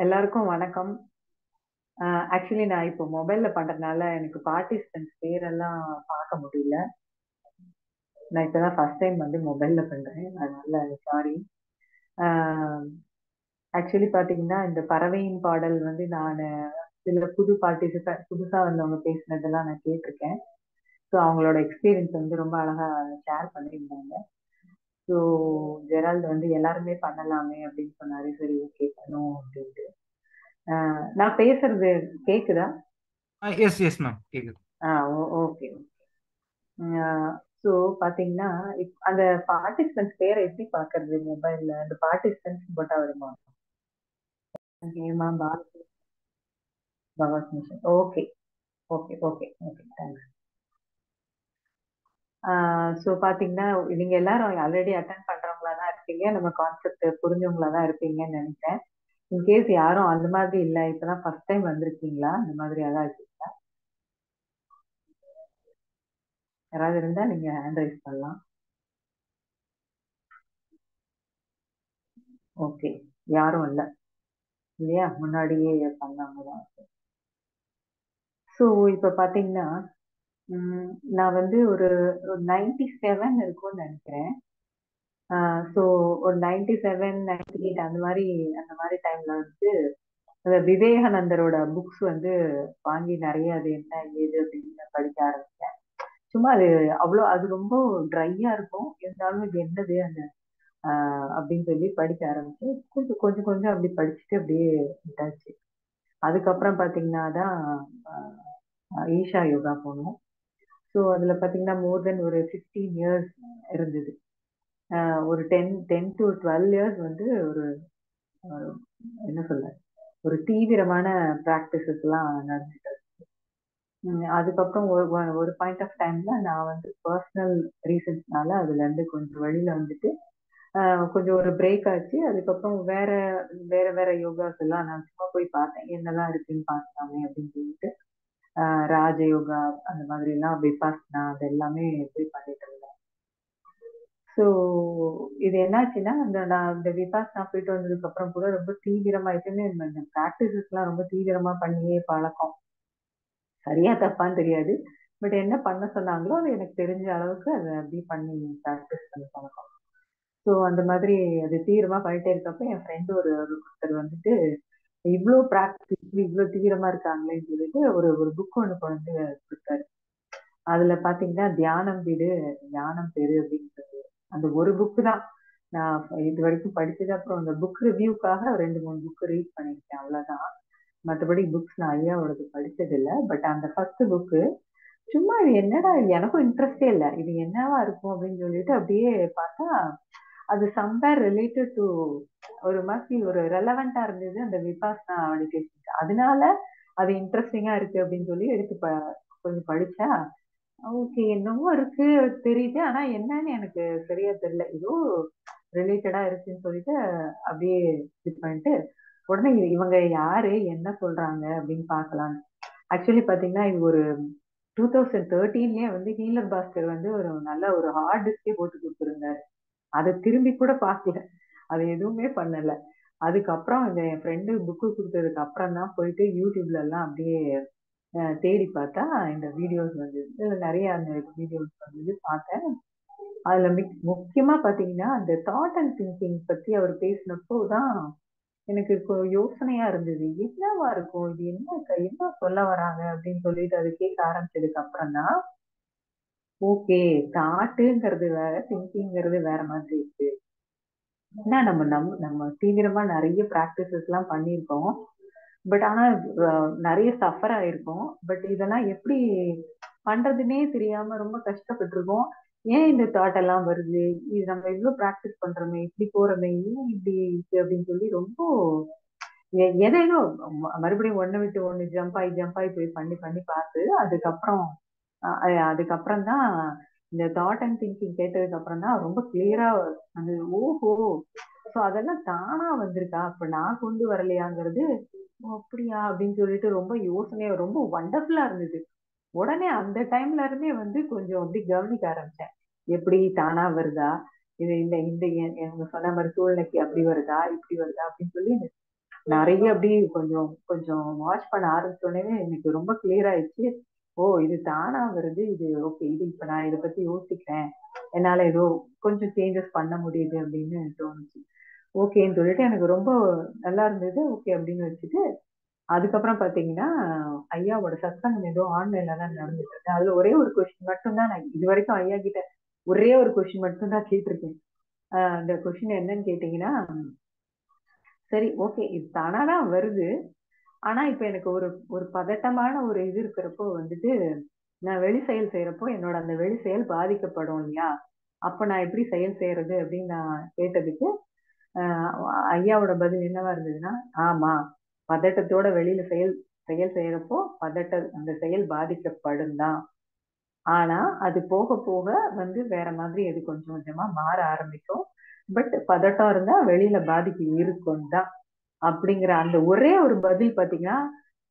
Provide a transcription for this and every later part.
எல்லாருக்கும் வணக்கம். ஆக்சுவலி நான் இப்போ மொபைல்ல பண்றதுனால எனக்கு பார்ட்டிசிபென்ட்ஸ் பேரெல்லாம் பார்க்க முடியல. நான் இப்ப தான் ஃபர்ஸ்ட் டைம் வந்து மொபைல்ல பண்றேன். அதனால சாரி. ஆக்சுவலி பார்த்தீங்கன்னா, இந்த பறவையின் பாடல் வந்து நான் சில புது பார்ட்டிசிபென்ட் புதுசா வந்தவங்க பேசுனதெல்லாம் நான் கேட்டிருக்கேன் ஸோ அவங்களோட எக்ஸ்பீரியன்ஸ் வந்து ரொம்ப அழகா ஷேர் பண்ணியிருந்தாங்க. ஸோ ஜெரால்டு வந்து எல்லாருமே பண்ணலாமே அப்படின்னு சொன்னாரு. சரி ஓகே பண்ணுவோம் அப்படின்ட்டு. நான் பேசுறது கேக்குதா? Yes, yes ma'am. கேக்குது. ஆ ஓகே, ஸோ பார்த்தீங்கன்னா, அந்த பார்ட்டிசிபென்ட்ஸ் பேர எப்படி பார்க்கறது மொபைல்ல? அந்த பார்ட்டிசிபென்ட்ஸ் போட்டா வருமா? Bharathi, Bhagavat mission. Okay. Okay, okay, okay. Thanks. So பார்த்தீங்கன்னா, நீங்க எல்லாரும் ஆல்ரெடி அட்டெண்ட் பண்றவங்களா தான் இருப்பீங்க. நம்ம கான்செப்ட் புரிஞ்சவங்களா தான் இருப்பீங்கன்னு நெனைக்கிறேன். இன்கேஸ் யாரும் அந்த மாதிரி இல்ல, இப்பதான் ஃபர்ஸ்ட் டைம் வந்திருக்கீங்களா? அந்த மாதிரி யாராவது இருக்கீங்களா? யாராவது இருந்தா நீங்க ஹேண்ட் ரைஸ் பண்ணலாம். ஓகே. யாரும் இல்ல. இல்லையா? முன்னாடியே பண்ணவங்க தான். ஸோ இப்போ பார்த்தீங்கன்னா, நான் வந்து ஒரு நைன்டி செவன் இருக்கும்னு நினைக்கிறேன் ஸோ ஒரு 97, 98 அந்த மாதிரி அந்த மாதிரி டைம்ல வந்து அந்த விவேகானந்தரோட புக்ஸ் வந்து வாங்கி நிறைய அது என்ன, ஏது அப்படின்னு படிக்க ஆரம்பிச்சேன். சும்மா அது அவ்வளோ அது ரொம்ப ட்ரையா இருக்கும். இருந்தாலும் இது என்னது அந்த அப்படின்னு சொல்லி படிக்க ஆரம்பிச்சு கொஞ்சம் கொஞ்சம் கொஞ்சம் அப்படி படிச்சுட்டு அப்படியே விட்டாச்சு. அதுக்கப்புறம் பார்த்தீங்கன்னா தான் ஈஷா யோகா போனோம். ஸோ அதில் பார்த்தீங்கன்னா, மோர் தென் ஒரு 15 இயர்ஸ் இருந்தது. ஒரு ten ten to twelve years வந்து ஒரு என்ன சொல்ல? ஒரு தீவிரமான ப்ராக்டிசஸ்லாம் நடந்துட்டு அதுக்கப்புறம் ஒரு ஒ ஒரு பாயிண்ட் ஆஃப் டைம்ல நான் வந்து பர்சனல் ரீசன்ஸ்னால அதுலேருந்து கொஞ்சம் வழியில் வந்துட்டு, கொஞ்சம் ஒரு பிரேக் ஆச்சு. அதுக்கப்புறம் வேற வேற வேற யோகாஸ் எல்லாம் நான் சும்மா போய் பார்த்தேன். என்னெல்லாம் இருக்குன்னு பார்க்கலாமே அப்படின்னு சொல்லிட்டு, ராஜயோகா ராஜ யோகா அந்த மாதிரிலாம் விபாசனா அது எல்லாமே போய் பண்ணிட்டு இருந்தேன். ஸோ இது என்னாச்சுன்னா, அந்த நான் இந்த விபாசனா போயிட்டு வந்ததுக்கப்புறம் கூட ரொம்ப தீவிரமா எப்பயுமே இந்த ப்ராக்டிசஸ்லாம் ரொம்ப தீவிரமா பண்ணியே பழக்கம். சரியா தப்பான்னு தெரியாது. பட் என்ன பண்ண சொன்னாங்களோ, அது எனக்கு தெரிஞ்ச அளவுக்கு அதை அப்படியே பண்ணி ப்ராக்டிஸ் பண்ணி பழக்கம். ஸோ அந்த மாதிரி அது தீவிரமா பண்ணிட்டே இருக்கப்ப என் ஃப்ரெண்டு ஒரு ஒருத்தர் வந்துட்டு, இவ்வளோ ப்ராக்டிஸ் இவ்வளோ தீவிரமா இருக்காங்களேன்னு சொல்லிட்டு ஒரு ஒரு புக் ஒன்று கொண்டு கொடுத்தாரு அதுல பாத்தீங்கன்னா தியானம் வீடு தியானம் பேரு அப்படின்றது. அந்த ஒரு புக் தான். நான் இது வரைக்கும் படிச்சது. அப்புறம் அந்த புக் ரிவ்யூக்காக 2, 3 புக் ரீட் பண்ணியிருக்கேன் அவ்வளோதான். மற்றபடி புக்ஸ் நான் ஐயாவோடது படிச்சதில்ல. பட் அந்த ஃபர்ஸ்ட் புக்கு சும்மா இது என்னடா இது எனக்கும் இன்ட்ரெஸ்ட்டே இல்லை இது என்னவா இருக்கும் அப்படின்னு சொல்லிட்டு அப்படியே பார்த்தா, அது சம்பேர் ரிலேட்டட் டூ ஒரு மாதிரி ஒரு ரெலவெண்டா இருந்தது அந்த விபாசனா மெடிடேஷன். அதனால அது இன்ட்ரெஸ்டிங்கா இருக்கு அப்படின்னு சொல்லி எடுத்து ப கொஞ்சம் படிச்சா, ஓகே என்னமோ இருக்கு தெரியுது. ஆனா என்னன்னு எனக்கு சரியா தெரியல. ஏதோ ரிலேட்டடா இருக்குன்னு சொல்லிட்டு அப்படியே இது பண்ணிட்டு, உடனே இ- இவங்க யாரு? என்ன சொல்றாங்க? அப்படின்னு பார்க்கலான்னு. ஆக்சுவலி பார்த்தீங்கன்னா, இது ஒரு 2013லயே வந்து ஹீலர் பாஸ்கர் வந்து ஒரு நல்ல ஒரு ஹார்ட் டிஸ்கே போட்டு கொடுத்துருந்தாரு அத திரும்பி கூட பார்க்கல. அது எதுவுமே பண்ணல. அதுக்கப்புறம் இந்த என் ஃப்ரெண்டு புக்கு குடுத்ததுக்கு அப்புறம் தான் போயிட்டு யூடியூப்ல எல்லாம் அப்படியே தேடி பார்த்தா இந்த வீடியோஸ் வந்து நிறைய அந்த வீடியோஸ் வந்து பார்த்தேன். அதுல மிக் முக்கியமா பார்த்தீங்கன்னா, அந்த தாட் அண்ட் திங்கிங் பத்தி அவர் பேசினப்போ தான் எனக்கு கொ யோசனையா இருந்தது. என்னவா இருக்கும்? இது என்ன என்ன சொல்ல வராங்க? அப்படின்னு சொல்லிட்டு அது கேட்க ஆரம்பிச்சதுக்கு அப்புறம் தான், ஓகே தாட்டுங்கிறது வேற, திங்கிங்கிறது வேற மாதிரி இருக்கு. ஏன்னா நம்ம நம் நம்ம தீவிரமா நிறைய ப்ராக்டிசஸ் எல்லாம் பண்ணியிருக்கோம். பட் ஆனா நிறைய சஃபர் ஆயிருக்கும் பட் இதெல்லாம் எப்படி பண்றதுன்னே தெரியாம ரொம்ப கஷ்டப்பட்டுருக்கோம். ஏன் இந்த தாட் எல்லாம் வருது? இது நம்ம இவ்ளோ பிராக்டிஸ் பண்றோமே, இப்படி போறோமே, ஏன் இப்படி இருக்கு அப்படின்னு சொல்லி ரொம்ப எ எதேதோ மறுபடியும் ஒண்ண விட்டு ஒண்ணு ஜம்ப் ஆகி ஜம்ப் ஆகி போய் பண்ணி பண்ணி பார்த்து, அதுக்கப்புறம் அதுக்கப்புறம் தான் இந்த தாட் அண்ட் திங்கிங் கேட்டதுக்கு அப்புறம் தான் ரொம்ப கிளியரா அது ஓஹோ! ஸோ அதெல்லாம் தானா வந்திருக்கா? அப்ப நான் கொண்டு வரலையாங்கிறது, அப்படியா? அப்படின்னு சொல்லிட்டு ரொம்ப யோசனையா ரொம்ப வண்டர்ஃபுல்லா இருந்தது. உடனே அந்த டைம்ல இருந்தே வந்து கொஞ்சம் அப்படி கவனிக்க ஆரம்பிச்சேன். எப்படி தானா வருதா? இது இந்த இந்த இவங்க சொன்ன மாதிரி சூழ்நிலைக்கு அப்படி வருதா? இப்படி வருதா? அப்படின்னு சொல்லி நிறைய அப்படி கொஞ்சம் கொஞ்சம் வாட்ச் பண்ண ஆரம்பிச்சோடனே எனக்கு ரொம்ப கிளியர் ஆயிடுச்சு ஓ இது தானா வருது இது ஓகே இது இப்ப நான் இதை பத்தி யோசிக்கிறேன் என்னால ஏதோ கொஞ்சம் சேஞ்சஸ் பண்ண முடியுது அப்படின்னு தோணுச்சு ஓகேன்னு சொல்லிட்டு எனக்கு ரொம்ப நல்லா இருந்தது. ஓகே அப்படின்னு வச்சுட்டு அதுக்கப்புறம் பாத்தீங்கன்னா ஐயாவோட சத்சங்கம் ஏதோ ஆன்லைன்ல தான் நடந்துட்டு இருக்கு. அதுல ஒரே ஒரு கொஸ்டின் மட்டும்தான் நான் இது வரைக்கும் ஐயா கிட்ட ஒரே ஒரு கொஸ்டின் மட்டும்தான் கேட்டிருக்கேன். அந்த கொஸ்டின் என்னன்னு கேட்டீங்கன்னா சரி ஓகே இது தானாதான் வருது. ஆனா இப்ப எனக்கு ஒரு ஒரு பதட்டமான ஒரு இது இருக்கிறப்போ வந்துட்டு நான் வெளி செயல் செய்யறப்போ என்னோட அந்த வெளி செயல் பாதிக்கப்படும் இல்லையா? அப்ப நான் எப்படி செயல் செய்யறது அப்படின்னு நான் கேட்டதுக்கு ஐயாவோட பதில் என்னவா இருந்ததுன்னா ஆமா பதட்டத்தோட வெளியில செயல் செயல் செய்யறப்போ பதட்ட அந்த செயல் பாதிக்கப்படும் தான். ஆனா அது போக போக வந்து வேற மாதிரி அது கொஞ்சம் கொஞ்சமா மாற ஆரம்பிக்கும். பட் பதட்டம் இருந்தா வெளியில பாதிப்பு இருக்கும் தான். அப்படிங்கிற அந்த ஒரே ஒரு பதில் பாத்தீங்கன்னா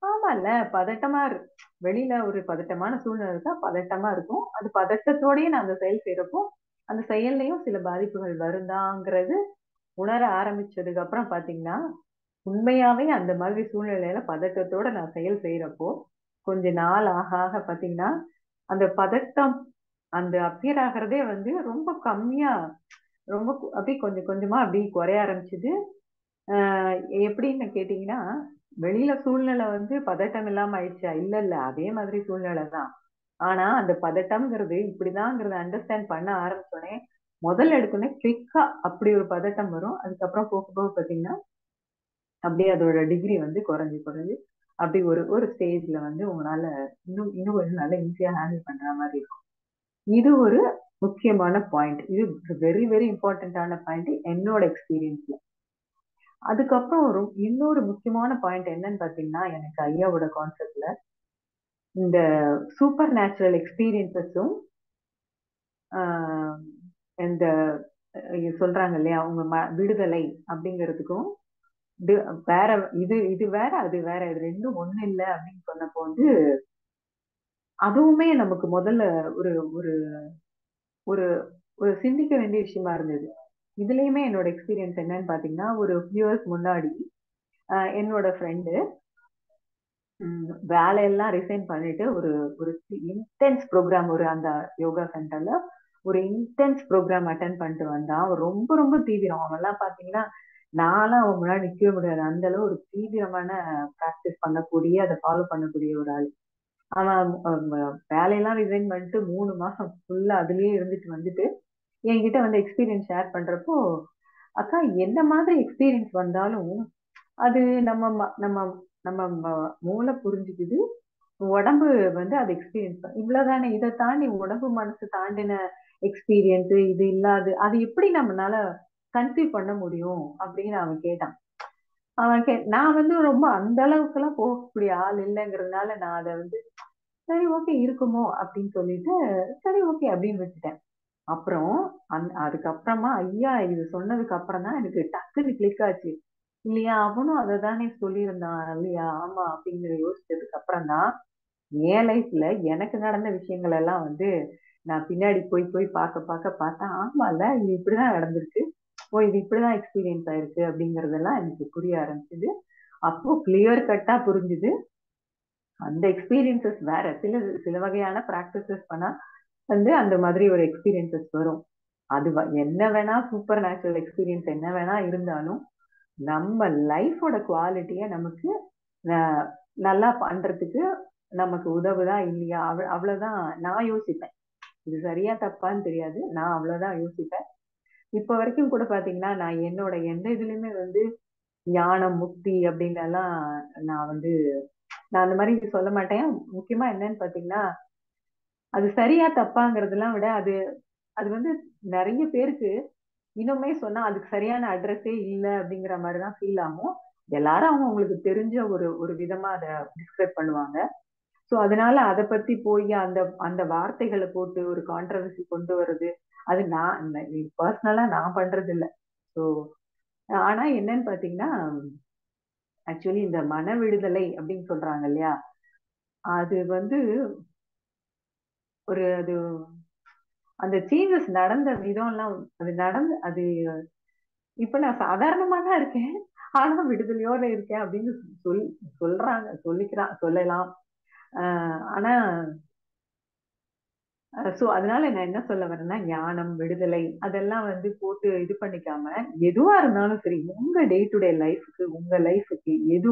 ஆமால பதட்டமா இரு வெளியில ஒரு பதட்டமான சூழ்நிலை இருக்கா பதட்டமா இருக்கும். அது பதட்டத்தோடயே நான் அந்த செயல் செய்யறப்போ அந்த செயல்லையும் சில பாதிப்புகள் வருந்தாங்கிறது உணர ஆரம்பிச்சதுக்கு அப்புறம் பாத்தீங்கன்னா உண்மையாவே அந்த மாதிரி சூழ்நிலையில பதட்டத்தோட நான் செயல் செய்யறப்போ கொஞ்ச நாள் ஆக ஆக பாத்தீங்கன்னா அந்த பதட்டம் அந்த அப்பியர் ஆகிறதே வந்து ரொம்ப கம்மியா ரொம்ப அப்படியே கொஞ்சம் கொஞ்சமா அப்படி குறைய ஆரம்பிச்சுது. ஆஹ் எப்படின்னு கேட்டீங்கன்னா வெளியில சூழ்நிலை வந்து பதட்டம் இல்லாம ஆயிடுச்சா? இல்ல இல்ல அதே மாதிரி சூழ்நிலை தான் ஆனா அந்த பதட்டம்ங்கிறது இப்படிதாங்கிறத அண்டர்ஸ்டாண்ட் பண்ண ஆரம்பிச்சோடனே முதல்ல எடுத்தோடனே குவிக்கா அப்படி ஒரு பதட்டம் வரும். அதுக்கப்புறம் போக போக பாத்தீங்கன்னா அப்படியே அதோட டிகிரி வந்து குறைஞ்சு குறைஞ்சு அப்படி ஒரு ஒரு ஸ்டேஜ்ல வந்து உங்களால இன்னும் இன்னும் கொஞ்சம் நல்லா ஈஸியா ஹேண்டில் பண்ற மாதிரி இருக்கும். இது ஒரு முக்கியமான பாயிண்ட் இது வெரி வெரி இம்பார்ட்டண்ட்டான பாயிண்ட் என்னோட எக்ஸ்பீரியன்ஸ்ல அதுக்கப்புறம் ஒரு இன்னொரு முக்கியமான பாயிண்ட் என்னன்னு பாத்தீங்கன்னா எனக்கு ஐயாவோட கான்செப்ட்ல இந்த சூப்பர் நேச்சுரல் எக்ஸ்பீரியன்சஸும் இந்த சொல்றாங்க இல்லையா அவங்க விடுதலை அப்படிங்கிறதுக்கும் இது வேற இது இது வேற அது வேற இது ரெண்டும் ஒண்ணு இல்லை அப்படின்னு சொன்னப்போ வந்து அதுவுமே நமக்கு முதல்ல ஒரு ஒரு ஒரு ஒரு சிந்திக்க வேண்டிய விஷயமா இருந்தது. இதுலயுமே என்னோட எக்ஸ்பீரியன்ஸ் என்னன்னு பாத்தீங்கன்னா ஒரு ஃபியூ இயர்ஸ் முன்னாடி என்னோட ஃப்ரெண்டு வேலையெல்லாம் ரிசைன் பண்ணிட்டு ஒரு ஒரு இன்டென்ஸ் ப்ரோக்ராம் ஒரு அந்த யோகா சென்டர்ல ஒரு இன்டென்ஸ் ப்ரோக்ராம் அட்டன் பண்ணிட்டு வந்தான் அவன் ரொம்ப ரொம்ப தீவிரம். அவன்லாம் பார்த்தீங்கன்னா நான்லாம் அவன் முன்னாடி நிற்கவே முடியாது. அந்த அளவு ஒரு தீவிரமான ப்ராக்டிஸ் பண்ணக்கூடிய அதை ஃபாலோ பண்ணக்கூடிய ஒரு ஆள். அவன் வேலையெல்லாம் ரிசைன் பண்ணிட்டு மூணு மாசம் ஃபுல்லா அதுலயே இருந்துட்டு வந்துட்டு என்கிட்ட வந்து எக்ஸ்பீரியன்ஸ் ஷேர் பண்றப்போ அக்கா என்ன மாதிரி எக்ஸ்பீரியன்ஸ் வந்தாலும் அது நம்ம நம்ம நம்ம மூளை புரிஞ்சுக்குது. உடம்பு வந்து அது எக்ஸ்பீரியன்ஸ் இவ்வளவுதானே? இதை தாண்டி உடம்பு மனசு தாண்டின எக்ஸ்பீரியன்ஸ் இது இல்லாது அது எப்படி நம்மளால கன்சீவ் பண்ண முடியும் அப்படின்னு அவன் கேட்டான். அவன் கே நான் வந்து ரொம்ப அந்த அளவுக்கு எல்லாம் போகக்கூடிய ஆள் இல்லைங்கிறதுனால நான் அதை வந்து சரி ஓகே இருக்குமோ அப்படின்னு சொல்லிட்டு சரி ஓகே அப்படின்னு விட்டுட்டேன். அப்புறம் அந் அதுக்கப்புறமா ஐயா இது சொன்னதுக்கு அப்புறம் தான் எனக்கு டக்குன்னு கிளிக் ஆச்சு. இல்லையா அவனும் அதை தானே சொல்லியிருந்தான் இல்லையா? ஆமா அப்படிங்கிற யோசிச்சதுக்கு அப்புறம் தான் என் லைஃப்ல எனக்கு நடந்த விஷயங்கள் எல்லாம் வந்து நான் பின்னாடி போய் போய் பார்க்க பார்க்க பார்த்தா ஆமால இது இப்படிதான் நடந்திருக்கு. ஓ இது இப்படிதான் எக்ஸ்பீரியன்ஸ் ஆயிருக்கு அப்படிங்கறதெல்லாம் எனக்கு புரிய ஆரம்பிச்சது. அப்போ கிளியர் கட்டா புரிஞ்சுது. அந்த எக்ஸ்பீரியன்சஸ் வேற சில சில வகையான ப்ராக்டிசஸ் பண்ணா வந்து அந்த மாதிரி ஒரு எக்ஸ்பீரியன்சஸ் வரும். அது என்ன வேணா சூப்பர் நேச்சுரல் எக்ஸ்பீரியன்ஸ் என்ன வேணா இருந்தாலும் நம்ம லைஃபோட குவாலிட்டிய நமக்கு நல்லா பண்றதுக்கு நமக்கு உதவுதா இல்லையா? அவ அவ்வளவுதான் நான் யோசிப்பேன். இது சரியா தப்பான்னு தெரியாது. நான் அவ்வளவுதான் யோசிப்பேன். இப்ப வரைக்கும் கூட பாத்தீங்கன்னா நான் என்னோட எந்த இதுலயுமே வந்து ஞானம் முக்தி அப்படின்னு எல்லாம் நான் வந்து நான் அந்த மாதிரி சொல்ல மாட்டேன். முக்கியமா என்னன்னு பாத்தீங்கன்னா அது சரியா தப்பாங்கிறதுலாம் விட அது அது வந்து நிறைய பேருக்கு இன்னுமே சொன்னா அதுக்கு சரியான அட்ரஸே இல்லை அப்படிங்கிற மாதிரிதான் ஃபீல் ஆகும். எல்லாரும் அவங்க அவங்களுக்கு தெரிஞ்ச ஒரு ஒரு விதமா அதை டிஸ்கிரைப் பண்ணுவாங்க. ஸோ அதனால அதை பத்தி போய் அந்த அந்த வார்த்தைகளை போட்டு ஒரு கான்ட்ரவர்சி கொண்டு வர்றது அது நான் பர்சனலா நான் பண்றது இல்லை ஸோ ஆனா என்னன்னு பாத்தீங்கன்னா ஆக்சுவலி இந்த மன விடுதலை அப்படின்னு சொல்றாங்க இல்லையா? அது வந்து ஒரு அது அந்த சேஞ்சஸ் நடந்த விதம்லாம் அது நடந்து அது இப்ப நான் சாதாரணமா தான் இருக்கேன் ஆனா விடுதலையோட இருக்கேன் அப்படின்னு சொல் சொல்றாங்க சொல்லிக்கிறான் சொல்லலாம். ஆனா சோ அதனால நான் என்ன சொல்ல வரேன்னா ஞானம் விடுதலை அதெல்லாம் வந்து போட்டு இது பண்ணிக்காம எதுவா இருந்தாலும் சரி உங்க டே டு டே லைஃபுக்கு உங்க லைஃபுக்கு எது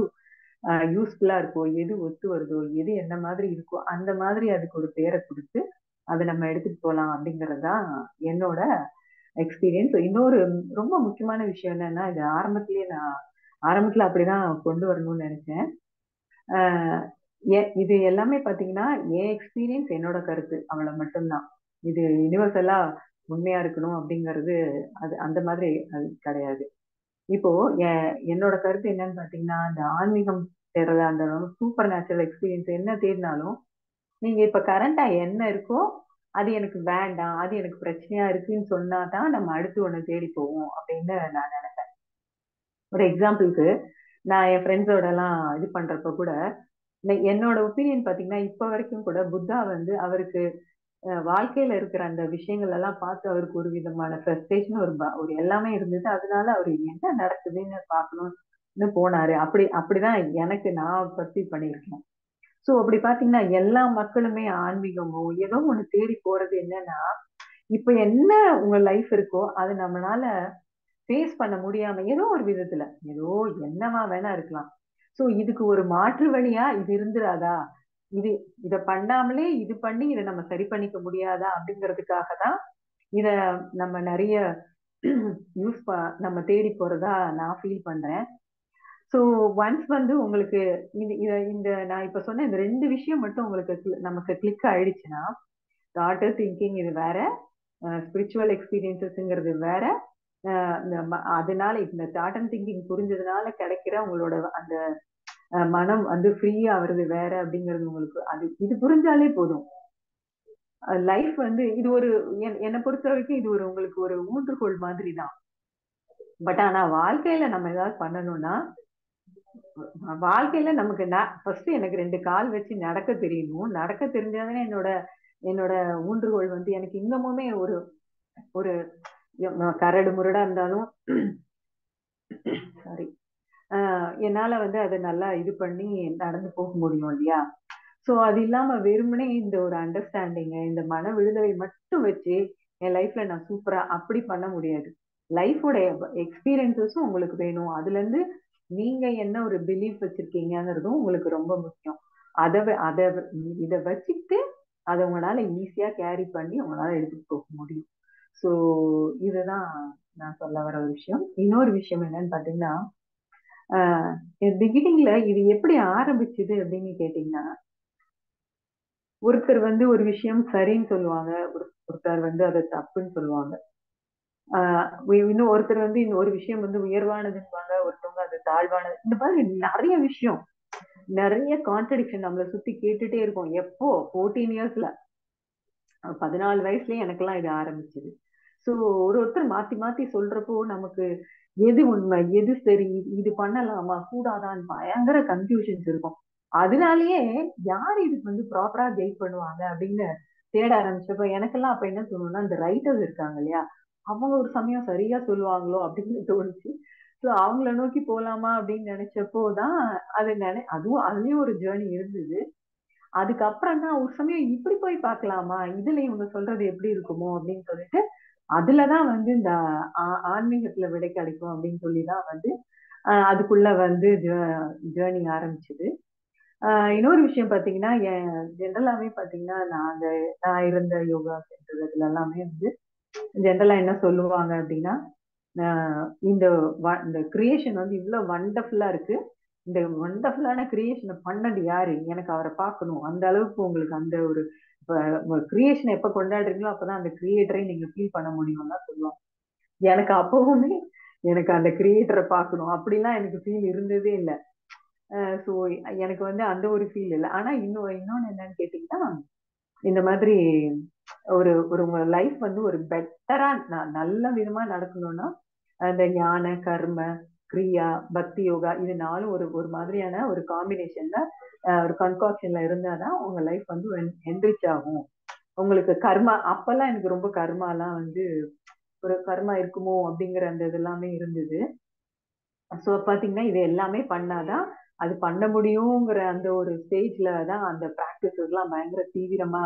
யூஸ்ஃபுல்லா இருக்கோ எது ஒத்து வருதோ எது என்ன மாதிரி இருக்கோ அந்த மாதிரி அதுக்கு ஒரு பேரை கொடுத்து அதை நம்ம எடுத்துட்டு போகலாம் அப்படிங்கறதுதான் என்னோட எக்ஸ்பீரியன்ஸ் இன்னொரு ரொம்ப முக்கியமான விஷயம் என்னன்னா இது ஆரம்பத்திலேயே நான் ஆரம்பத்துல அப்படிதான் கொண்டு வரணும்னு நினைச்சேன். இது எல்லாமே பாத்தீங்கன்னா என் எக்ஸ்பீரியன்ஸ் என்னோட கருத்து. அவ்வளவு மட்டும்தான். இது யூனிவர்சலா உண்மையா இருக்கணும் அப்படிங்கிறது அது அந்த மாதிரி அது கிடையாது. இப்போ என்னோட கருத்து என்னன்னு பாத்தீங்கன்னா அந்த ஆன்மீகம் தேடுறது இருந்தாலும் சூப்பர் நேச்சுரல் எக்ஸ்பீரியன்ஸ் என்ன தேடினாலும் நீங்க இப்ப கரண்டா என்ன இருக்கோ அது எனக்கு வேண்டாம் அது எனக்கு பிரச்சனையா இருக்குன்னு சொன்னா தான் நம்ம அடுத்து ஒண்ணு தேடி போவோம் அப்படின்னு நான் நினைப்பேன். ஒரு எக்ஸாம்பிளுக்கு நான் என் ஃப்ரெண்ட்ஸோட எல்லாம் இது பண்றப்ப கூட என்னோட ஒப்பீனியன் பாத்தீங்கன்னா இப்ப வரைக்கும் கூட புத்தா வந்து அவருக்கு வாழ்க்கையில இருக்கிற அந்த விஷயங்கள் எல்லாம் பார்த்து அவருக்கு ஒரு விதமான ஃப்ரஸ்ட்ரேஷன் ஒரு ஒரு எல்லாமே இருந்தது. அதனால அவர் என்ன நடக்குதுன்னு பார்க்கணும்னு போனாரு. அப்படி அப்படிதான் எனக்கு நான் பர்சீவ் பண்ணியிருக்கேன். சோ அப்படி பாத்தீங்கன்னா எல்லா மக்களுமே ஆன்மீகமோ ஏதோ ஒண்ணு தேடி போறது என்னன்னா இப்ப என்ன உங்க லைஃப் இருக்கோ அது நம்மளால ஃபேஸ் பண்ண முடியாம ஏதோ ஒரு விதத்துல ஏதோ என்னவா வேணா இருக்கலாம். சோ இதுக்கு ஒரு மாற்று வழியா இது இருந்துராதா? இது இத பண்ணாமலே இது பண்ணி இதை நம்ம சரி பண்ணிக்க முடியாதா? அப்படிங்கிறதுக்காக தான் இத நம்ம நிறைய யூஸ் நம்ம தேடி போறதா நான் ஃபீல் பண்றேன். ஸோ ஒன்ஸ் வந்து உங்களுக்கு இது இந்த நான் இப்போ சொன்ன இந்த ரெண்டு விஷயம் மட்டும் உங்களுக்கு நமக்கு கிளிக் ஆயிடுச்சுன்னா தாட்டு திங்கிங் இது வேற ஸ்பிரிச்சுவல் எக்ஸ்பீரியன்சஸ்ங்கிறது வேற அதனால இந்த தாட் அண்ட் திங்கிங் புரிஞ்சதுனால கிடைக்கிற உங்களோட அந்த மனம் வந்து ஃப்ரீயா வருது வேற அப்படிங்கிறது உங்களுக்கு அது இது புரிஞ்சாலே போதும். லைஃப் வந்து இது ஒரு என்னை பொறுத்த வரைக்கும் இது ஒரு உங்களுக்கு ஒரு ஊன்றுகோல் மாதிரி தான் பட் ஆனா வாழ்க்கையில நம்ம ஏதாவது பண்ணணும்னா வாழ்க்கையில நமக்கு ஃபர்ஸ்ட் எனக்கு ரெண்டு கால் வச்சு நடக்க தெரியணும். நடக்க தெரிஞ்சாதானே என்னோட என்னோட ஊன்றுகோல் வந்து எனக்கு இன்னமுமே ஒரு ஒரு கரடு முரடா இருந்தாலும் சாரி என்னால வந்து அதை நல்லா இது பண்ணி நடந்து போக முடியும் இல்லையா? ஸோ அது இல்லாம வெறுமனே இந்த ஒரு அண்டர்ஸ்டாண்டிங்கு இந்த மன விடுதலை மட்டும் வச்சு என் லைஃப்ல நான் சூப்பரா அப்படி பண்ண முடியாது. லைஃபோட எக்ஸ்பீரியன்ஸஸும் உங்களுக்கு வேணும். அதுல இருந்து நீங்க என்ன ஒரு பிலீஃப் வச்சிருக்கீங்கிறதும் உங்களுக்கு ரொம்ப முக்கியம். அதை அதை இதை வச்சுட்டு அதை உங்களால ஈஸியா கேரி பண்ணி உங்களால எடுத்துட்டு போக முடியும். ஸோ இதுதான் நான் சொல்ல வர ஒரு விஷயம். இன்னொரு விஷயம் என்னன்னு பாத்தீங்கன்னா பிகினிங்ல இது எப்படி ஆரம்பிச்சுது அப்படின்னு கேட்டீங்கன்னா ஒருத்தர் வந்து ஒரு விஷயம் சரின்னு சொல்லுவாங்க ஒருத்தர் வந்து அதை தப்புன்னு சொல்லுவாங்க. ஆஹ் இன்னும் ஒருத்தர் வந்து ஒரு விஷயம் வந்து உயர்வானதுன்பாங்க ஒருத்தவங்க அது தாழ்வானது. இந்த மாதிரி நிறைய விஷயம் நிறைய கான்ட்ரடிக்ஷன் நம்மளை சுத்தி கேட்டுட்டே இருக்கோம். எப்போ? ஃபோர்டீன் இயர்ஸ்ல பதினாலு வயசுலயே எனக்கெல்லாம் இது ஆரம்பிச்சது. ஸோ ஒரு ஒருத்தர் மாத்தி மாத்தி சொல்றப்போ நமக்கு எது உண்மை எது சரி இது பண்ணலாமா கூடாதான்னு பயங்கர கன்ஃபியூஷன்ஸ் இருக்கும். அதனாலயே யார் இதுக்கு வந்து ப்ராப்பரா கைட் பண்ணுவாங்க அப்படின்னு தேட ஆரம்பிச்சப்ப எனக்கெல்லாம் அப்ப என்ன தோணும்னா இந்த ரைட்டர்ஸ் இருக்காங்க இல்லையா அவங்க ஒரு சமயம் சரியா சொல்லுவாங்களோ அப்படின்னு தோணுச்சு. ஸோ அவங்கள நோக்கி போலாமா அப்படின்னு நினைச்சப்போ தான் அது நினை அதுவும் அதுலயும் ஒரு ஜேர்னி இருந்தது. அதுக்கப்புறம் தான் ஒரு சமயம் இப்படி போய் பார்க்கலாமா இதுல இவங்க சொல்றது எப்படி இருக்குமோ அப்படின்னு சொல்லிட்டு அதுலதான் வந்து இந்த ஆன்மீகத்துல விடை கிடைக்கும் அப்படின்னு சொல்லிதான் வந்து அதுக்குள்ள வந்து ஜேர்னி ஆரம்பிச்சது. இன்னொரு விஷயம் பாத்தீங்கன்னா என் ஜென்ரலாவே பாத்தீங்கன்னா அந்த நான் இருந்த யோகா சென்டர் இதுல எல்லாமே வந்து ஜென்ரலா என்ன சொல்லுவாங்க அப்படின்னா இந்த இந்த கிரியேஷன் வந்து இவ்வளவு வண்டர்ஃபுல்லா இருக்கு. இந்த வண்டர்ஃபுல்லான கிரியேஷனை பண்ணது யாரு? எனக்கு அவரை பார்க்கணும். அந்த அளவுக்கு உங்களுக்கு அந்த ஒரு கிரியேஷன் எப்ப கொண்டாடுறீங்களோ அப்பதான் அந்த கிரியேட்டரை நீங்க ஃபீல் பண்ண முடியும்னா சொல்லுவாங்க. எனக்கு அப்பவுமே எனக்கு அந்த கிரியேட்டரை பார்க்கணும். அப்படிலாம் எனக்கு ஃபீல் இருந்ததே இல்லை. ஸோ எனக்கு வந்து அந்த ஒரு ஃபீல் இல்லை. ஆனா இன்னும் இன்னொன்னு என்னன்னு கேட்டீங்கன்னா இந்த மாதிரி ஒரு ஒரு உங்க லைஃப் வந்து ஒரு பெட்டரா நல்ல விதமா நடக்கணும்னா அந்த ஞான கர்ம கிரியா பக்தி யோகா இது நாலும் ஒரு ஒரு மாதிரியான ஒரு காம்பினேஷன்ல ஒரு கன்காக்ஷன்ல இருந்தாதான் உங்க லைஃப் வந்து என்ரிச் ஆகும். உங்களுக்கு கர்மா அப்பெல்லாம் எனக்கு ரொம்ப கர்மாலாம் வந்து ஒரு கர்மா இருக்குமோ அப்படிங்கிற அந்த இது எல்லாமே இருந்தது. ஸோ பார்த்தீங்கன்னா இது எல்லாமே பண்ணாதான் அது பண்ண முடியுங்கிற அந்த ஒரு ஸ்டேஜ்ல தான் அந்த ப்ராக்டிஸஸ்லாம் பயங்கர தீவிரமா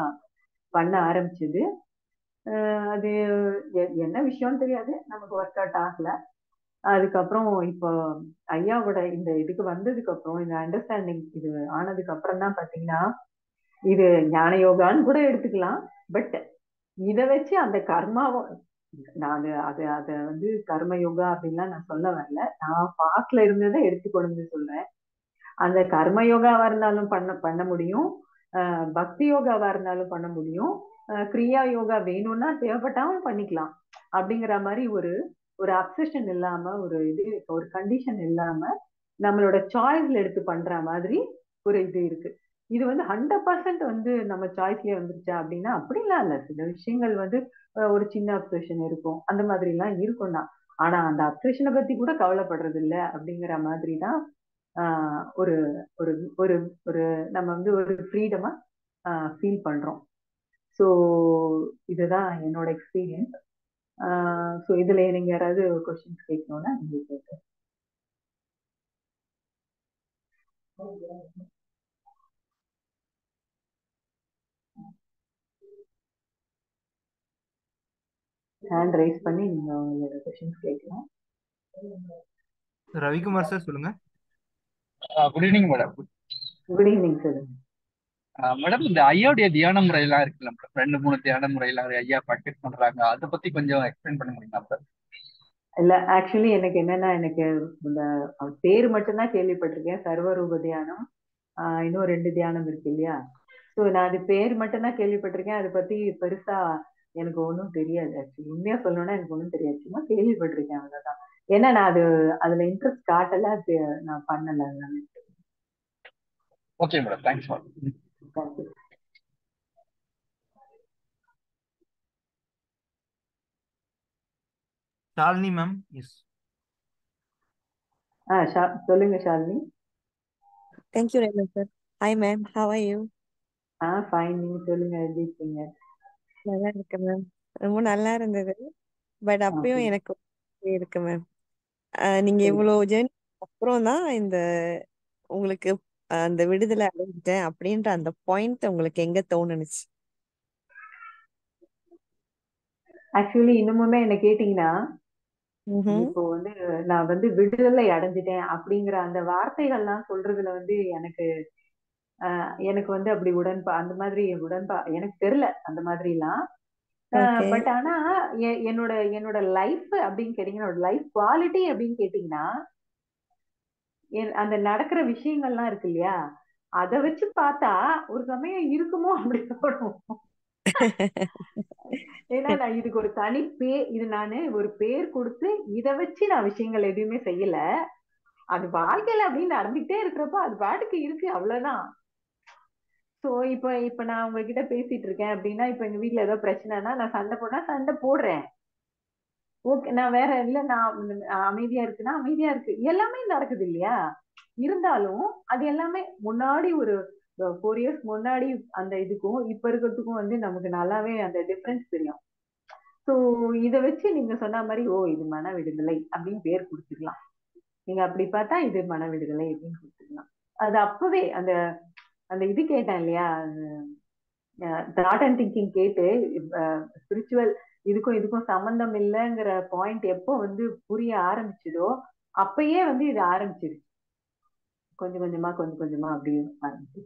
பண்ண ஆரம்பிச்சது. அது எ- என்ன விஷயம்னு தெரியாது. நமக்கு ஒர்க் அவுட் ஆகல. அதுக்கப்புறம் இப்போ ஐயாவோட இந்த இதுக்கு வந்ததுக்கு அப்புறம் இந்த அண்டர்ஸ்டாண்டிங் இது ஆனதுக்கு அப்புறம் தான் பாத்தீங்கன்னா இது ஞான யோகான்னு கூட எடுத்துக்கலாம். பட் இதை வச்சு அந்த கர்மாவை நான் அது அது அதை வந்து கர்ம யோகா அப்படின்லாம் நான் சொல்ல வரல. நான் பாஸ்ட்ல இருந்ததை எடுத்துக்கொண்டு சொல்றேன். அந்த கர்ம யோகாவா இருந்தாலும் பண்ண பண்ண முடியும். பக்தி யோகாவா இருந்தாலும் பண்ண முடியும். கிரியா யோகா வேணும்னா தேவைப்பட்டாலும் பண்ணிக்கலாம். அப்படிங்கிற மாதிரி ஒரு ஒரு அப்சஷன் இல்லாம ஒரு இது ஒரு கண்டிஷன் இல்லாம நம்மளோட சாய்ஸ்ல எடுத்து பண்ற மாதிரி ஒரு இது இருக்கு. இது வந்து ஹண்ட்ரட் பர்சன்ட் வந்து நம்ம சாய்ஸ்லயே வந்துருச்சா அப்படின்னா அப்படிலாம் இல்ல. சில விஷயங்கள் வந்து ஒரு சின்ன அப்சஷன் இருக்கும். அந்த மாதிரி எல்லாம் இருக்கும் தான். ஆனா அந்த அப்சஷனை பத்தி கூட கவலைப்படுறது இல்ல அப்படிங்கிற மாதிரி தான் ஆஹ் ஒரு ஒரு ஒரு ஒரு நம்ம வந்து ஒரு ஃப்ரீடமா ஃபீல் பண்றோம். ஸோ இதுதான் என்னோட எக்ஸ்பீரியன்ஸ் ஸோ இதுல நீங்க யாராவது கொஸ்டின்ஸ் கேட்கணும்னா நீங்க கேட்க ஹேண்ட் ரைஸ் பண்ணி நீங்க உங்களோட கொஸ்டின்ஸ் கேட்கலாம் ரவிக்குமார் சார் சொல்லுங்க. Good evening madam good evening சொல்லுங்க மேடம் இந்த ஐயாவுடைய தியான முறையெல்லாம் இருக்குல்ல மேடம் ரெண்டு மூணு தியான முறையெல்லாம் ஐயா ப்ராக்டிஸ் பண்றாங்க. அதை பத்தி கொஞ்சம் எக்ஸ்பிளைன் பண்ண முடியுமா சார் இல்ல ஆக்சுவலி எனக்கு என்னன்னா எனக்கு இந்த பேர் மட்டும்தான் கேள்விப்பட்டிருக்கேன். சர்வரூப தியானம் இன்னும் ரெண்டு தியானம் இருக்கு இல்லையா? ஸோ நான் அது பேர் மட்டும்தான் கேள்விப்பட்டிருக்கேன். அதை பத்தி பெருசா எனக்கு ஒன்றும் தெரியாது ஆக்சுவலி உண்மையா சொல்லணும்னா எனக்கு ஒன்றும் தெரியாது. சும்மா கேள்விப்பட்டிருக்கேன் அவ்வளவுதான். ஏன்னா நான் அது அதுல இன்ட்ரெஸ்ட் காட்டல நான் பண்ணல okay madam thanks Shalini ma'am yes ஆ ஷா சொல்லுங்க Shalini. Thank you, Raymond sir. Hi, ma'am. How are you? Ah fine நீங்க சொல்லுங்க எப்படி இருக்கீங்க? நல்லா இருக்கேன் மேம் ரொம்ப நல்லா இருந்தது. பட் அப்பயும் எனக்கு இருக்கு மேம் நீங்க சரி. இவ்வளோ ஜேர்னி அப்புறம் தான் இந்த உங்களுக்கு அந்த விடுதலை அடைஞ்சிட்டேன் அப்படின்ற அந்த பாயிண்ட் உங்களுக்கு எங்க தோணுனுச்சு ஆக்சுவலி இன்னுமுமே என்ன கேட்டீங்கன்னா. இப்போ வந்து நான் வந்து விடுதலை அடைஞ்சிட்டேன் அப்படிங்கிற அந்த வார்த்தைகள்லாம் சொல்றதுல வந்து எனக்கு எனக்கு வந்து அப்படி உடன்பா அந்த மாதிரி உடன்பா எனக்கு தெரியல அந்த மாதிரிலாம். ஓகே. பட் ஆனா என்னோட என்னோட லைஃப் அப்படின்னு கேட்டீங்கன்னா லைஃப் குவாலிட்டி அப்படின்னு கேட்டீங்கன்னா அந்த நடக்கிற விஷயங்கள்லாம் இருக்கு இல்லையா? அதை வச்சு பார்த்தா ஒரு சமயம் இருக்குமோ அப்படி தோணும். ஏன்னா நான் இதுக்கு ஒரு தனி பே இது நானு ஒரு பேர் கொடுத்து இதை வச்சு நான் விஷயங்கள் எதுவுமே செய்யல. அது வாழ்க்கையில அப்படின்னு நடந்துகிட்டே இருக்கிறப்போ அது பாட்டுக்கு இருக்கு அவ்வளவுதான். சோ இப்ப இப்ப நான் உங்ககிட்ட பேசிட்டு இருக்கேன் அப்படின்னா இப்ப எங்க வீட்ல ஏதோ பிரச்சனைனா நான் சண்டை போனா சண்டை போடுறேன். ஓகே நான் வேற இல்ல நான் அமைதியா இருக்குன்னா அமைதியா இருக்கு. எல்லாமே நடக்குது இல்லையா? இருந்தாலும் அது எல்லாமே முன்னாடி ஒரு ஃபோர் இயர்ஸ் முன்னாடி அந்த இதுக்கும் இப்ப இருக்கிறதுக்கும் வந்து நமக்கு நல்லாவே அந்த டிஃபரன்ஸ் தெரியும். ஸோ இதை வச்சு நீங்க சொன்ன மாதிரி ஓ இது மன விடுதலை அப்படின்னு பேர் கொடுத்துக்கலாம். நீங்க அப்படி பார்த்தா இது மன விடுதலை அப்படின்னு கொடுத்துக்கலாம். அது அப்பவே அந்த அந்த இது கேட்டேன் இல்லையா? தாட் அண்ட் திங்கிங் கேட்டு ஸ்பிரிச்சுவல் இதுக்கும் இதுக்கும் சம்பந்தம் இல்லைங்கிற பாயிண்ட் எப்போ வந்து புரிய ஆரம்பிச்சதோ அப்பயே வந்து இது ஆரம்பிச்சிருச்சு. கொஞ்சம் கொஞ்சமா கொஞ்சம் கொஞ்சமா அப்படியே ஆரம்பிச்சு.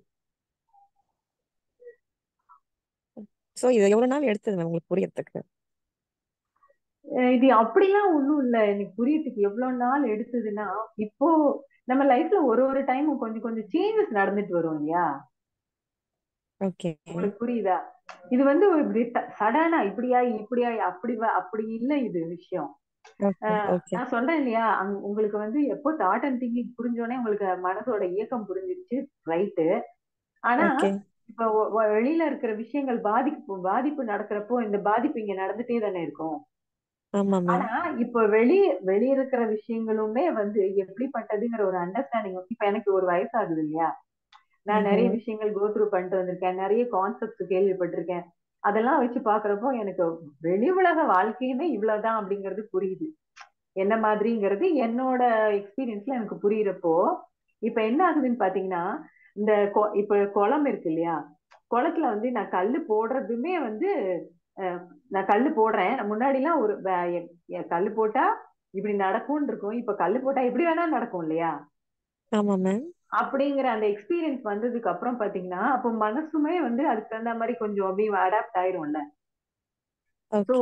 சோ இது எவ்வளவு நாள் எடுத்தது மேம் உங்களுக்கு புரியறதுக்கு? இது அப்படிலாம் ஒண்ணும் இல்ல. எனக்கு புரியறதுக்கு எவ்வளவு நாள் எடுத்ததுன்னா இப்போ நம்ம லைஃப்ல ஒரு ஒரு டைமும் கொஞ்சம் கொஞ்சம் சேஞ்சஸ் நடந்துட்டு வரும் இல்லையா? உங்களுக்கு புரியுதா? இது வந்து ஒரு இப்படி சடனா இப்படியா இப்படியா அப்படி அப்படி இல்ல இது விஷயம். நான் சொல்றேன் இல்லையா? உங்களுக்கு வந்து எப்போ தாட் அண்ட் திங்கிங் புரிஞ்சோடனே உங்களுக்கு மனசோட இயக்கம் புரிஞ்சிருச்சு ரைட்டு ஆனா இப்ப வெளியில இருக்கிற விஷயங்கள் பாதிப்பு பாதிப்பு நடக்கிறப்போ இந்த பாதிப்பு இங்க நடந்துட்டே தானே இருக்கும். ஆனா இப்ப வெளி வெளிய இருக்கிற விஷயங்களுமே வந்து எப்படிப்பட்டதுங்கிற ஒரு அண்டர்ஸ்டாண்டிங் இப்ப எனக்கு ஒரு வயசு ஆகுது இல்லையா? நான் நிறைய. விஷயங்கள் கோ த்ரூ பண்ணிட்டு வந்திருக்கேன். நிறைய கான்செப்ட்ஸ் கேள்விப்பட்டிருக்கேன். அதெல்லாம் வச்சு பாக்குறப்போ எனக்கு வெளி உலக வாழ்க்கையுமே இவ்வளவுதான் அப்படிங்கிறது புரியுது. என்ன மாதிரிங்கிறது என்னோட எக்ஸ்பீரியன்ஸ்ல எனக்கு புரியுறப்போ இப்ப என்ன ஆகுதுன்னு பாத்தீங்கன்னா இந்த இப்ப குளம் இருக்கு இல்லையா? குளத்துல வந்து நான் கல்லு போடுறதுமே வந்து நான் கல்லு போடுறேன். முன்னாடி எல்லாம் ஒரு கல்லு போட்டா இப்படி நடக்கும்னு இருக்கும். இப்ப கல்லு போட்டா எப்படி வேணா நடக்கும் இல்லையா? ஆமா மேம் அப்படிங்கிற அந்த எக்ஸ்பீரியன்ஸ் வந்ததுக்கு அப்புறம் பாத்தீங்கன்னா அப்போ மனசுமே வந்து அதுக்கு தகுந்த மாதிரி கொஞ்சம் அப்படியே அடாப்ட் ஆயிரும்ல. சோ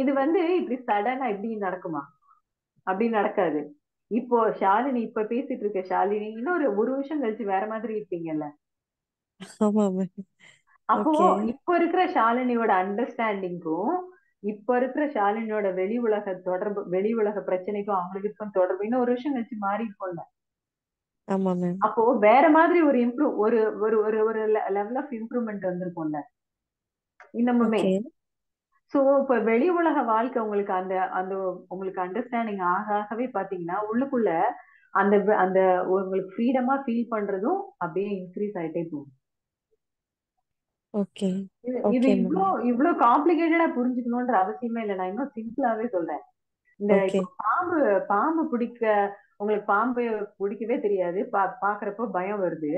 இது வந்து இப்படி சடனா இப்படி நடக்குமா? அப்படி நடக்காது. இப்போ ஷாலினி இப்ப பேசிட்டு இருக்க ஷாலினி இன்னொரு ஒரு வருஷம் கழிச்சு வேற மாதிரி இருப்பீங்கல்ல. அப்போ இப்ப இருக்கிற ஷாலினியோட அண்டர்ஸ்டாண்டிங்க்கும் இப்ப இருக்கிற ஷாலினியோட வெளி உலக தொடர்பு வெளி உலக பிரச்சனைக்கும் அவங்களுக்கு இருக்கும் தொடர்பு. இன்னும் ஒரு வருஷம் கழிச்சு மாறி இருக்கும்ல ஆமா மேம் அப்போ வேற மாதிரி ஒரு இம்ப்ரூவ் ஒரு ஒரு ஒரு ஒரு லெவல் ஆஃப் இம்ப்ரூவ்மெண்ட் வந்திருக்கும்ல. இன்னமுமே. ஓகே சோ இப்ப வெளி உலக வாழ்க்கை உங்களுக்கு அந்த அந்த உங்களுக்கு அண்டர்ஸ்டாண்டிங் ஆக ஆகவே பாத்தீங்கன்னா உள்ளுக்குள்ள அந்த அந்த உங்களுக்கு ஃப்ரீடமா ஃபீல் பண்றதும் அப்படியே இன்க்ரீஸ் ஆயிட்டே போகும் ஓகே இது இது ஓகே இவ்ளோ மேம் இவ்ளோ காம்ப்ளிகேட்டடா புரிஞ்சுக்கணும்ன்ற அவசியமே இல்லை. நான் இன்னும் சிம்பிளாவே சொல்றேன். இந்த ஓகே இப்போ பாம்பு பாம்பு பிடிக்க உங்களுக்கு பாம்பு பிடிக்கவே தெரியாது. பா பாக்குறப்போ பயம் வருது.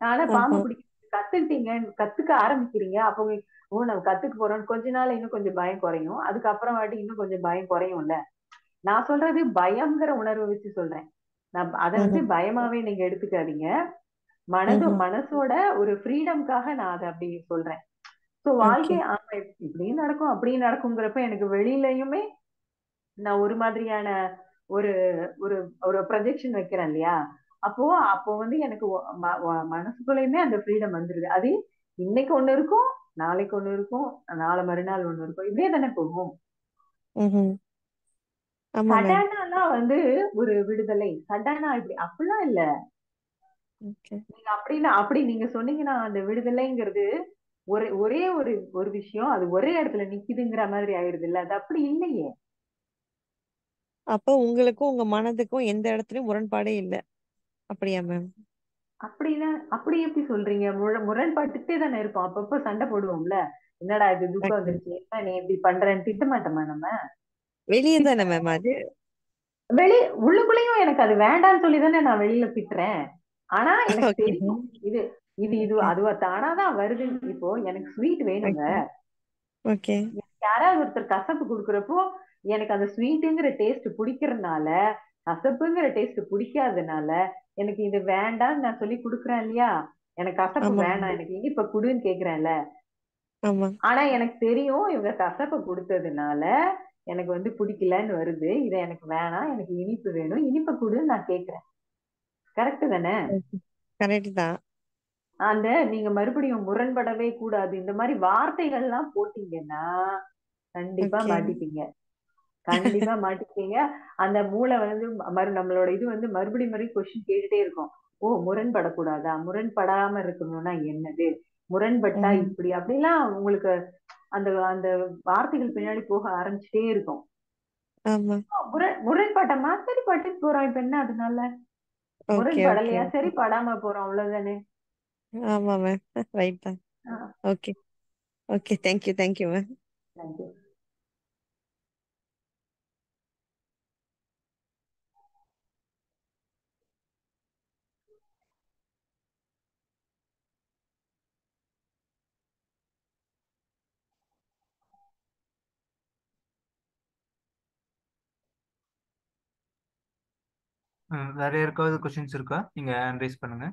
ஆனா பாம்பு பிடிக்க கத்துக்கிட்டீங்க. கத்துக்க ஆரம்பிக்கிறீங்க. அப்போ ஓ நம்ம கத்துக்க போறோம் கொஞ்ச நாள் இன்னும் கொஞ்சம் பயம் குறையும். அதுக்கப்புறம் வாட்டி இன்னும் கொஞ்சம் பயம் குறையும்ல. நான் சொல்றது பயம்ங்கிற உணர்வை வச்சு சொல்றேன். நான் அதை வந்து. பயமாவே நீங்க எடுத்துக்காதீங்க. மனது. மனசோட ஒரு ஃப்ரீடம்காக நான் அதை அப்படி சொல்றேன். சோ வாழ்க்கை ஆமா இப்படியும் நடக்கும் அப்படியும் நடக்குங்கிறப்ப எனக்கு வெளியிலயுமே நான் ஒரு மாதிரியான ஒரு ஒரு ஒரு ப்ரொஜெக்ஷன் வைக்கிறேன் இல்லையா? அப்போ அப்போ வந்து எனக்கு மனசுக்குள்ளயுமே அந்த ஃப்ரீடம் வந்துருது. அது இன்னைக்கு ஒண்ணு இருக்கும் நாளைக்கு ஒண்ணு இருக்கும் நாளை மறுநாள் ஒண்ணு இருக்கும். இப்படியே தானே போகும். சடனாலாம் வந்து ஒரு விடுதலை. சடனா இப்படி அப்படிலாம் இல்ல. நீங்க அப்படின்னு அப்படி நீங்க சொன்னீங்கன்னா அந்த விடுதலைங்கிறது ஒரே ஒரே ஒரு ஒரு விஷயம். அது ஒரே இடத்துல நிக்குதுங்கிற மாதிரி ஆயிடுது இல்ல? அது அப்படி இல்லையே. அப்போ உங்களுக்கும் உங்க மனதுக்கும் எந்த இடத்துலயும் முரண்பாடே இல்ல. அப்படியா மேம் அப்படின்னா அப்படி எப்படி சொல்றீங்க? முர முரண்பட்டுட்டே தானே இருப்போம். அப்பப்போ சண்டை போடுவோம்ல. என்னடா இது துக்கம் வந்துருச்சு. என்ன நீ இப்படி பண்றேன்னு திட்ட மாட்டோமா நம்ம? வெளியே தானே மேம் அது? வெளி உள்ளுக்குள்ளேயும் எனக்கு அது வேண்டாம்னு சொல்லி தானே நான் வெளியில திட்டுறேன். ஆனா எனக்கு தெரியும். இது இது இது அதுவா தானாதான் வருது. இப்போ எனக்கு ஸ்வீட் வேணுங்க. யாராவது ஒருத்தர் கசப்பு கொடுக்குறப்போ எனக்கு அந்த ஸ்வீட்டுங்கிற டேஸ்ட் பிடிக்கிறதுனால கசப்புங்கிற டேஸ்ட் பிடிக்காதனால எனக்கு இது வேண்டாம்னு நான் சொல்லி கொடுக்குறேன் இல்லையா? எனக்கு கசப்பு வேணாம். எனக்கு இனிப்ப குடுன்னு கேக்குறேன்ல. ஆனா எனக்கு தெரியும் இவங்க கசப்பை கொடுத்ததுனால எனக்கு வந்து பிடிக்கலன்னு வருது. இது எனக்கு வேணாம். எனக்கு இனிப்பு வேணும். இனிப்பை குடுன்னு நான் கேக்குறேன். கரெக்ட் தானே? கரெக்ட் தான். அந்த நீங்க மறுபடியும் முரண்படவே கூடாது. இந்த மாதிரி வார்த்தைகள்லாம் போட்டீங்கன்னா கண்டிப்பா மாட்டிப்பீங்க. கண்டிப்பா மாட்டிப்பீங்க அந்த மூளை வந்து மறு நம்மளோட இது வந்து மறுபடியும் மறுபடியும் கொஸ்டின் கேட்டுட்டே இருக்கும். ஓ முரண்படக்கூடாதா? முரண்படாம இருக்கணும்னா என்னது? முரண்பட்டா ம். இப்படி? அப்படிலாம் உங்களுக்கு அந்த அந்த வார்த்தைகள் பின்னாடி போக ஆரம்பிச்சுட்டே இருக்கும். ஆமா. முரண் முரண்பட்டமா சரி பட்டுட்டு போறோம். இப்ப என்ன அதனால? Okay okay. முரண்படலையா சரி படாம போறோம். அவ்வளவுதானே? ஆமா மேம் ரைட் தான். Okay okay thank you thank you ma'am thank you வேற யாருக்காவது கொஸ்டின்ஸ் இருக்கா? நீங்க ஹேண்ட் ரைஸ் பண்ணுங்க.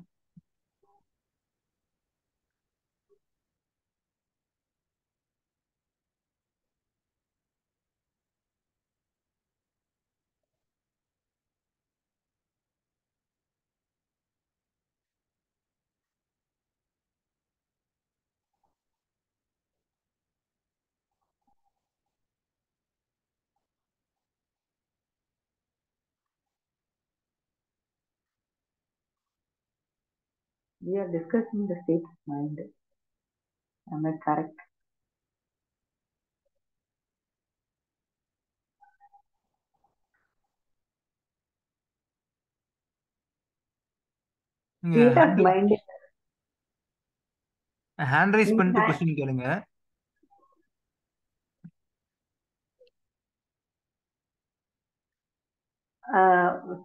We are discussing the state of mind am I correct hand raise பண்ணிட்டு கொஸ்டின் கேளுங்க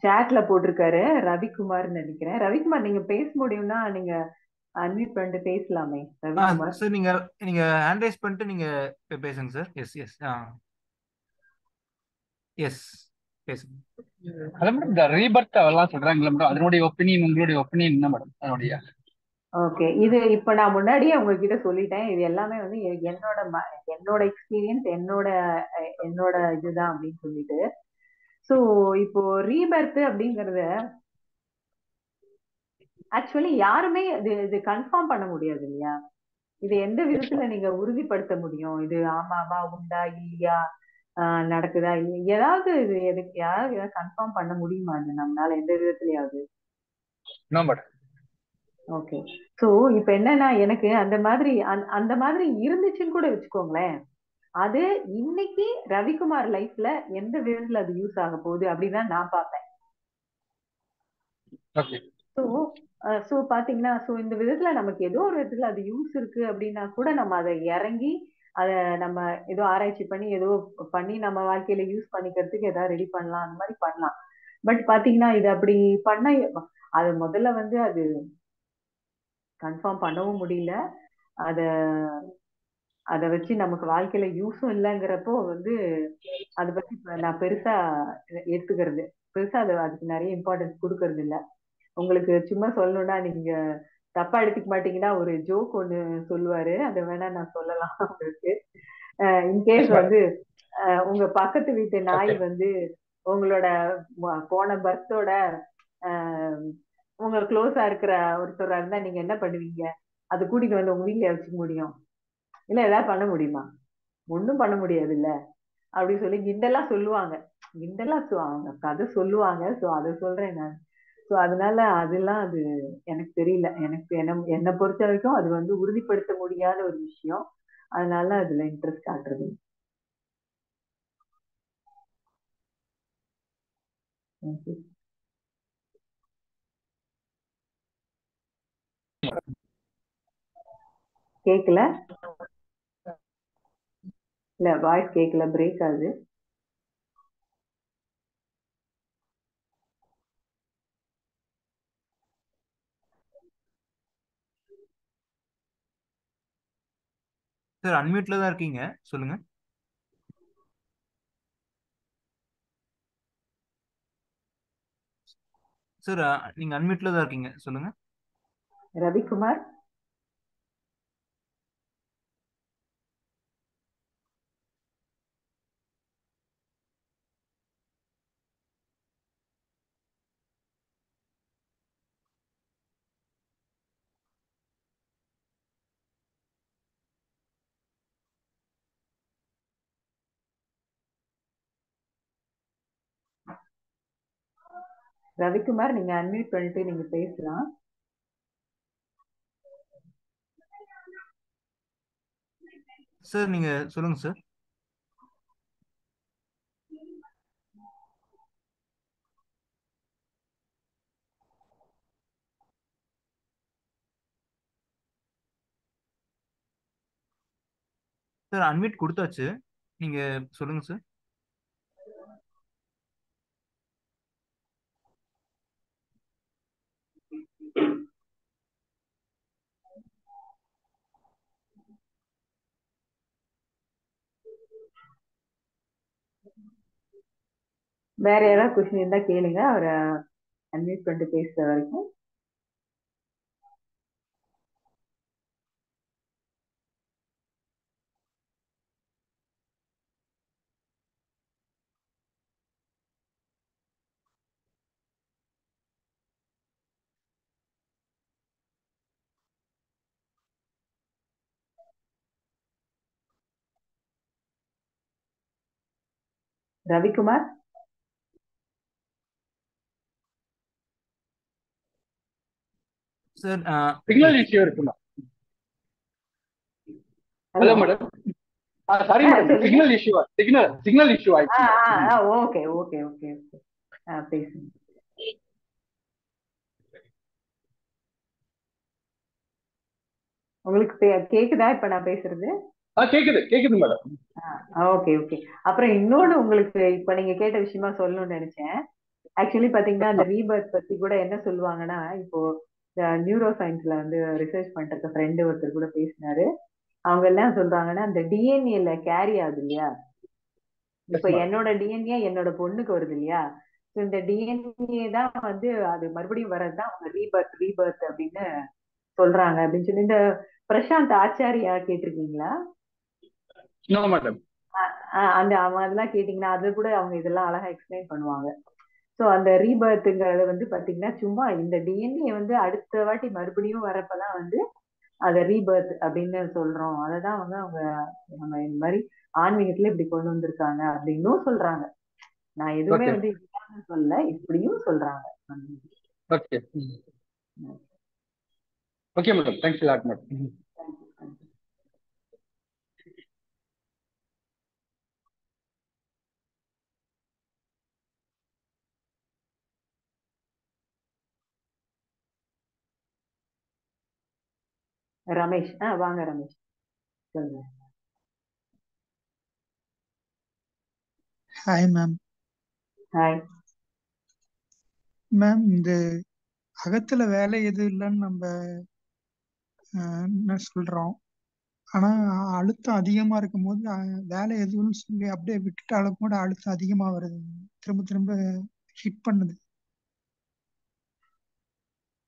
சாட்ல போட்டிருக்காரு ரவிக்குமார்னு நினைக்கிறேன். ரவிக்குமார் நீங்க பேச முடியும்னா நீங்க அன்மியூட் பண்ணிட்டு பேசலாமே. ரவிக்குமார். சார் நீங்க நீங்க ஹேண்ட் ரைஸ் பண்ணிட்டு நீங்க பேசுங்க சார் எஸ் எஸ் எஸ் பேசுங்க. அதான் மேடம் இந்த ரீபர்த் அதெல்லாம் சொல்றாங்களா மேடம் அதனுடைய ஒப்பீனியன் உங்களுடைய ஒப்பீனியன் என்ன மேடம் அதனுடைய. ஓகே இது இப்ப நான் முன்னாடியே உங்ககிட்ட சொல்லிட்டேன். இது எல்லாமே வந்து என்னோட ம- என்னோட எக்ஸ்பீரியன்ஸ் என்னோட என்னோட இதுதான் அப்படின்னு சொல்லிட்டு. சோ இப்போ ரீபர்த் அப்படிங்கறத ஆக்சுவலி யாருமே இது இது கன்ஃபார்ம் பண்ண முடியாது இல்லையா? இது எந்த விதத்துல நீங்க உறுதிப்படுத்த முடியும்? இது ஆமாவா உண்டா இல்லையா? நடக்குதா? ஏதாவது இது எதுக்கு யாராவது ஏதாவது கன்ஃபார்ம் பண்ண முடியுமா? இது நம்மளால எந்த விதத்துலயாவது? ஓகே சோ இப்ப என்னன்னா எனக்கு அந்த மாதிரி அந்த மாதிரி இருந்துச்சுன்னு கூட வச்சுக்கோங்களேன். அது இன்னைக்கு ரவிக்குமார் லைஃப்ல எந்த விதத்துல அது யூஸ் ஆக போகுது அப்படிதான் நான் பார்ப்பேன். ஸோ ஸோ பாத்தீங்கன்னா ஸோ இந்த விதத்துல நமக்கு ஏதோ ஒரு விதத்துல அது யூஸ் இருக்கு அப்படின்னா கூட நம்ம அதை இறங்கி அதை நம்ம ஏதோ ஆராய்ச்சி பண்ணி ஏதோ பண்ணி நம்ம வாழ்க்கையில யூஸ் பண்ணிக்கிறதுக்கு ஏதாவது ரெடி பண்ணலாம். அந்த மாதிரி பண்ணலாம். பட் பாத்தீங்கன்னா இது அப்படி பண்ண அது முதல்ல வந்து அது கன்ஃபார்ம் பண்ணவும் முடியல. அத அதை வச்சு நமக்கு வாழ்க்கையில யூஸும் இல்லைங்கிறப்போ வந்து அதை பத்தி நான் பெருசா எடுத்துக்கிறது. பெருசா அது அதுக்கு நிறைய இம்பார்ட்டன்ஸ் கொடுக்கறது இல்ல. உங்களுக்கு சும்மா சொல்லணும்னா நீங்க தப்பா எடுத்துக்க மாட்டீங்கன்னா ஒரு ஜோக் ஒண்ணு சொல்லுவாரு. அதை வேணா நான் சொல்லலாம் உங்களுக்கு. இன்கேஸ் வந்து அஹ், உங்க பக்கத்து வீட்டு நாய் ஓகே வந்து உங்களோட போன பர்த்தோட உங்க க்ளோஸா இருக்கிற ஒருத்தரா இருந்தா நீங்க என்ன பண்ணுவீங்க? அது கூட்டிட்டு வந்து உங்க வீட்ல வச்சுக்க முடியும். இல்ல ஏதாவது பண்ண முடியுமா? ஒன்றும் பண்ண முடியாது இல்ல அப்படின்னு சொல்லி கிண்டலா சொல்லுவாங்க. கிண்டெல்லாம் அவங்க கதை சொல்லுவாங்க. சோ அதை சொல்றேன் நான். சோ அதனால அதெல்லாம் அது எனக்கு தெரியல. எனக்கு என்ன என்னை பொறுத்த வரைக்கும் அது வந்து உறுதிப்படுத்த முடியாத ஒரு விஷயம். அதனால அதுல இன்ட்ரெஸ்ட் காட்டுறது கேக்கல? இல்ல வாய்ஸ் கேக்கல பிரேக் ஆகுது. சார் அன்மியூட்ல தான் இருக்கீங்க. சொல்லுங்க. சார் நீங்க அன்மியூட்ல தான் இருக்கீங்க. சொல்லுங்க. ரவிக்குமார்? ரவிக்குமார் நீங்க அன்மியூட் பண்ணிட்டு நீங்க பேசலாம். சார் நீங்க சொல்லுங்க சார் சார் அன்மியூட் கொடுத்தாச்சு. நீங்க சொல்லுங்க சார் வேற யாராவது கொஸ்டின் இருந்தா கேளுங்க. அவரை அன்மியூட் பண்ணிட்டு பேசுற வரைக்கும். ரவிக்குமார். சார் சிக்னல் இஷ்யூ இருக்குமா? Hello madam sorry signal issue signal signal issue ஆயிடுச்சு. ஓகே ஓகே ஓகே ஓகே ஆ பேசுங்க. உங்களுக்கு பே- கேக்குதா? இப்ப நான் பேசுறது? கேக்குது கேக்குது மேடம் ஓகே ஓகே அப்புறம் இன்னொன்னு உங்களுக்கு இப்ப நீங்க கேட்ட விஷயமா சொல்லணும்னு நினைச்சேன். ஆக்சுவலி பாத்தீங்கன்னா அந்த ரீபர்த் பத்தி கூட என்ன சொல்லுவாங்கன்னா இப்போ நியூரோ சயின்ஸ்ல வந்து ரிசர்ச் பண்ற ஃப்ரெண்டு ஒருத்தர் கூட பேசினாரு. அவங்க எல்லாம் சொல்றாங்கன்னா அந்த டிஎன்ஏல கேரி ஆகுது இல்லையா? இப்ப. என்னோட டிஎன்ஏ என்னோட பொண்ணுக்கு வருது இல்லையா? இந்த டிஎன்ஏ தான் வந்து அது மறுபடியும் வர்றதுதான் அவங்க ரீபர்த் ரீபர்த் அப்படின்னு சொல்றாங்க அப்படின்னு சொல்லி இந்த பிரசாந்த் ஆச்சாரியா கேட்டிருக்கீங்களா? நோ மேடம் அந்த அதெல்லாம் கேட்டீங்கன்னா அது கூட அவங்க இதெல்லாம் அழகா எக்ஸ்பிளைன் பண்ணுவாங்க. ஸோ அந்த ரீபர்த்துங்கிறது வந்து பாத்தீங்கன்னா சும்மா இந்த டிஎன்ஏ வந்து அடுத்த வாட்டி மறுபடியும் வரப்பதான் வந்து அதை ரீபர்த் அப்படின்னு சொல்றோம். அததான் வந்து அவங்க நம்ம இந்த மாதிரி ஆன்மீகத்துல இப்படி கொண்டு வந்திருக்காங்க அப்படின்னும் சொல்றாங்க. நான் எதுவுமே. வந்து இதுதான் சொல்ல இப்படியும் சொல்றாங்க. Okay okay madam thanks lot madam Ramesh. ஆ வாங்க ரமேஷ். சொல்லுங்க. ஹாய் மேம் ஹாய் மேம் இந்த அகத்துல வேலை எதுவும் இல்லைன்னு நம்ம என்ன சொல்றோம்? ஆனா அழுத்தம் அதிகமா இருக்கும்போது அஹ், வேலை எதுவும்னு சொல்லி அப்படியே விட்டுட்டாலும் கூட அழுத்தம் அதிகமா வருது. திரும்ப திரும்ப ஹிட் பண்ணுது.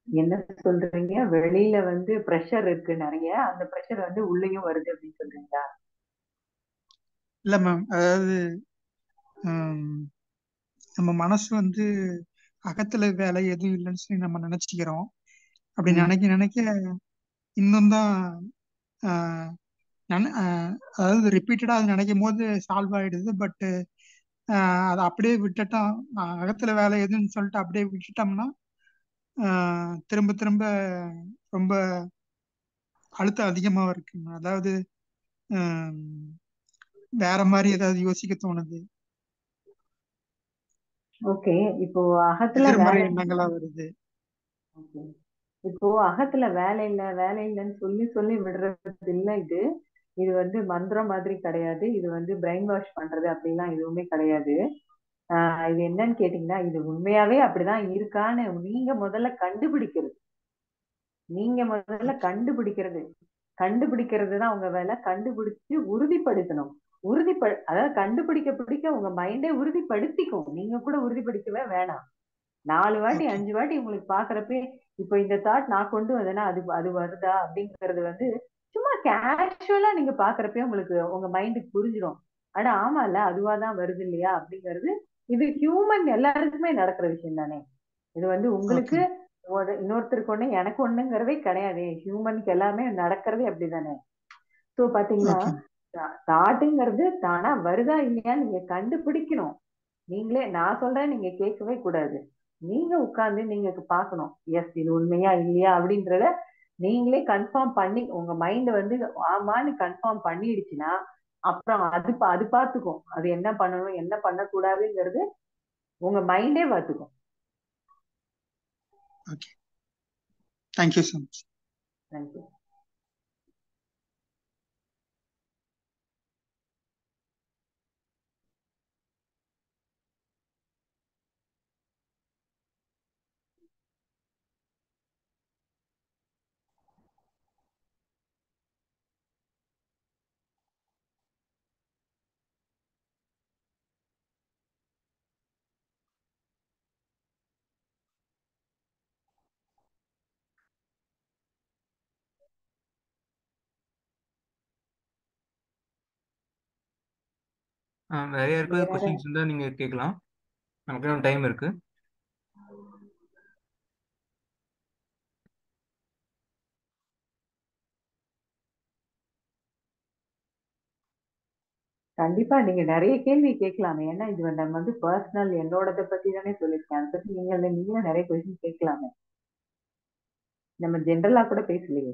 என்ன சொல்றீங்க? வெளியில வந்து ப்ரெஷர் இருக்கு நிறைய. அந்த ப்ரெஷர் வந்து உள்ளேயும் வருது அப்படின்னு சொல்றீங்களா? இல்ல மேம் அதாவது நம்ம மனசு வந்து அகத்துல வேலை எதுவும் இல்லைன்னு சொல்லி நம்ம நினைச்சுக்கிறோம். அப்படி. நினைக்க நினைக்க இன்னும் தான் அதாவது ரிப்பீட்டடா அது நினைக்கும் போது சால்வ் ஆயிடுது. பட் அதை அப்படியே விட்டுட்டோம். அகத்துல வேலை எதுன்னு சொல்லிட்டு அப்படியே விட்டுட்டோம்னா திரும்ப திரும்ப ரொம்ப அழுத்தம் அதிகமா இருக்குங்க அதாவது வேற மாதிரி ஏதாவது யோசிக்க தோணுது? ஓகே. இப்போ அகத்துல எண்ணங்களா வருது. இப்போ அகத்துல வேலை இல்ல வேலை இல்லைன்னு சொல்லி சொல்லி விடுறது இல்ல இது. இது வந்து மந்திரம் மாதிரி கிடையாது. இது வந்து பிரெயின் வாஷ் பண்றது அப்படிலாம் எதுவுமே கிடையாது. ஆஹ் இது என்னன்னு கேட்டீங்கன்னா இது உண்மையாவே அப்படிதான் இருக்கான்னு நீங்க முதல்ல கண்டுபிடிக்கிறது. நீங்க முதல்ல கண்டுபிடிக்கிறது. கண்டுபிடிக்கிறது தான் உங்க வேலை. கண்டுபிடிச்சு உறுதிப்படுத்தணும். உறுதிப்படு அதாவது கண்டுபிடிக்க பிடிக்க உங்க மைண்டே உறுதிப்படுத்திக்கும். நீங்க கூட உறுதிப்படுத்தவே வேணாம். நாலு வாட்டி அஞ்சு வாட்டி உங்களுக்கு பாக்குறப்ப இப்போ இந்த தாட் நான் கொண்டு வந்தேன்னா அது அது வருதா அப்படிங்கறது வந்து சும்மா கேஷுவலா நீங்க பாக்குறப்ப உங்களுக்கு உங்க மைண்டுக்கு புரிஞ்சிடும். அட ஆமால அதுவா தான் வருது இல்லையா அப்படிங்கிறது இது ஹியூமன் எல்லாருக்குமே நடக்கிற விஷயம் தானே? இது வந்து உங்களுக்கு ஒரு இன்னொருத்தருக்கு ஒண்ணு எனக்கு ஒண்ணுங்கிறதே கிடையாது. ஹியூமனுக்கு எல்லாமே நடக்கிறதே அப்படிதானே? சோ பாத்தீங்கன்னா தாட்டுங்கிறது தானா வருதா இல்லையா நீங்க கண்டுபிடிக்கணும். நீங்களே நான் சொல்றேன் நீங்க கேட்கவே கூடாது. நீங்க உட்கார்ந்து நீங்க பார்க்கணும். எஸ் இது உண்மையா இல்லையா அப்படின்றத நீங்களே கன்ஃபார்ம் பண்ணி உங்க மைண்ட் வந்து ஆமான்னு கன்ஃபார்ம் பண்ணிடுச்சுன்னா அப்புறம் அது அது பார்த்துக்கும் அது என்ன பண்ணணும் என்ன பண்ணக்கூடாதுங்கிறது உங்க மைண்டே பார்த்துக்கும் okay thank you so much thank you யாருக்காவது வேற கொஸ்டின்ஸ் இருந்தா நீங்க கேட்கலாம். நமக்கு இன்னும் டைம் இருக்கு. கண்டிப்பா நீங்க நிறைய கேள்வி கேட்கலாமே. ஏன்னா இது நம்ம வந்து பர்சனல் என்னோடத பத்தி தானே சொல்லியிருக்கேன். அதை பத்தி நீங்க நீங்களும் நிறைய கொஸ்டின் கேட்கலாமே. நம்ம ஜென்ரலா கூட பேசலையே.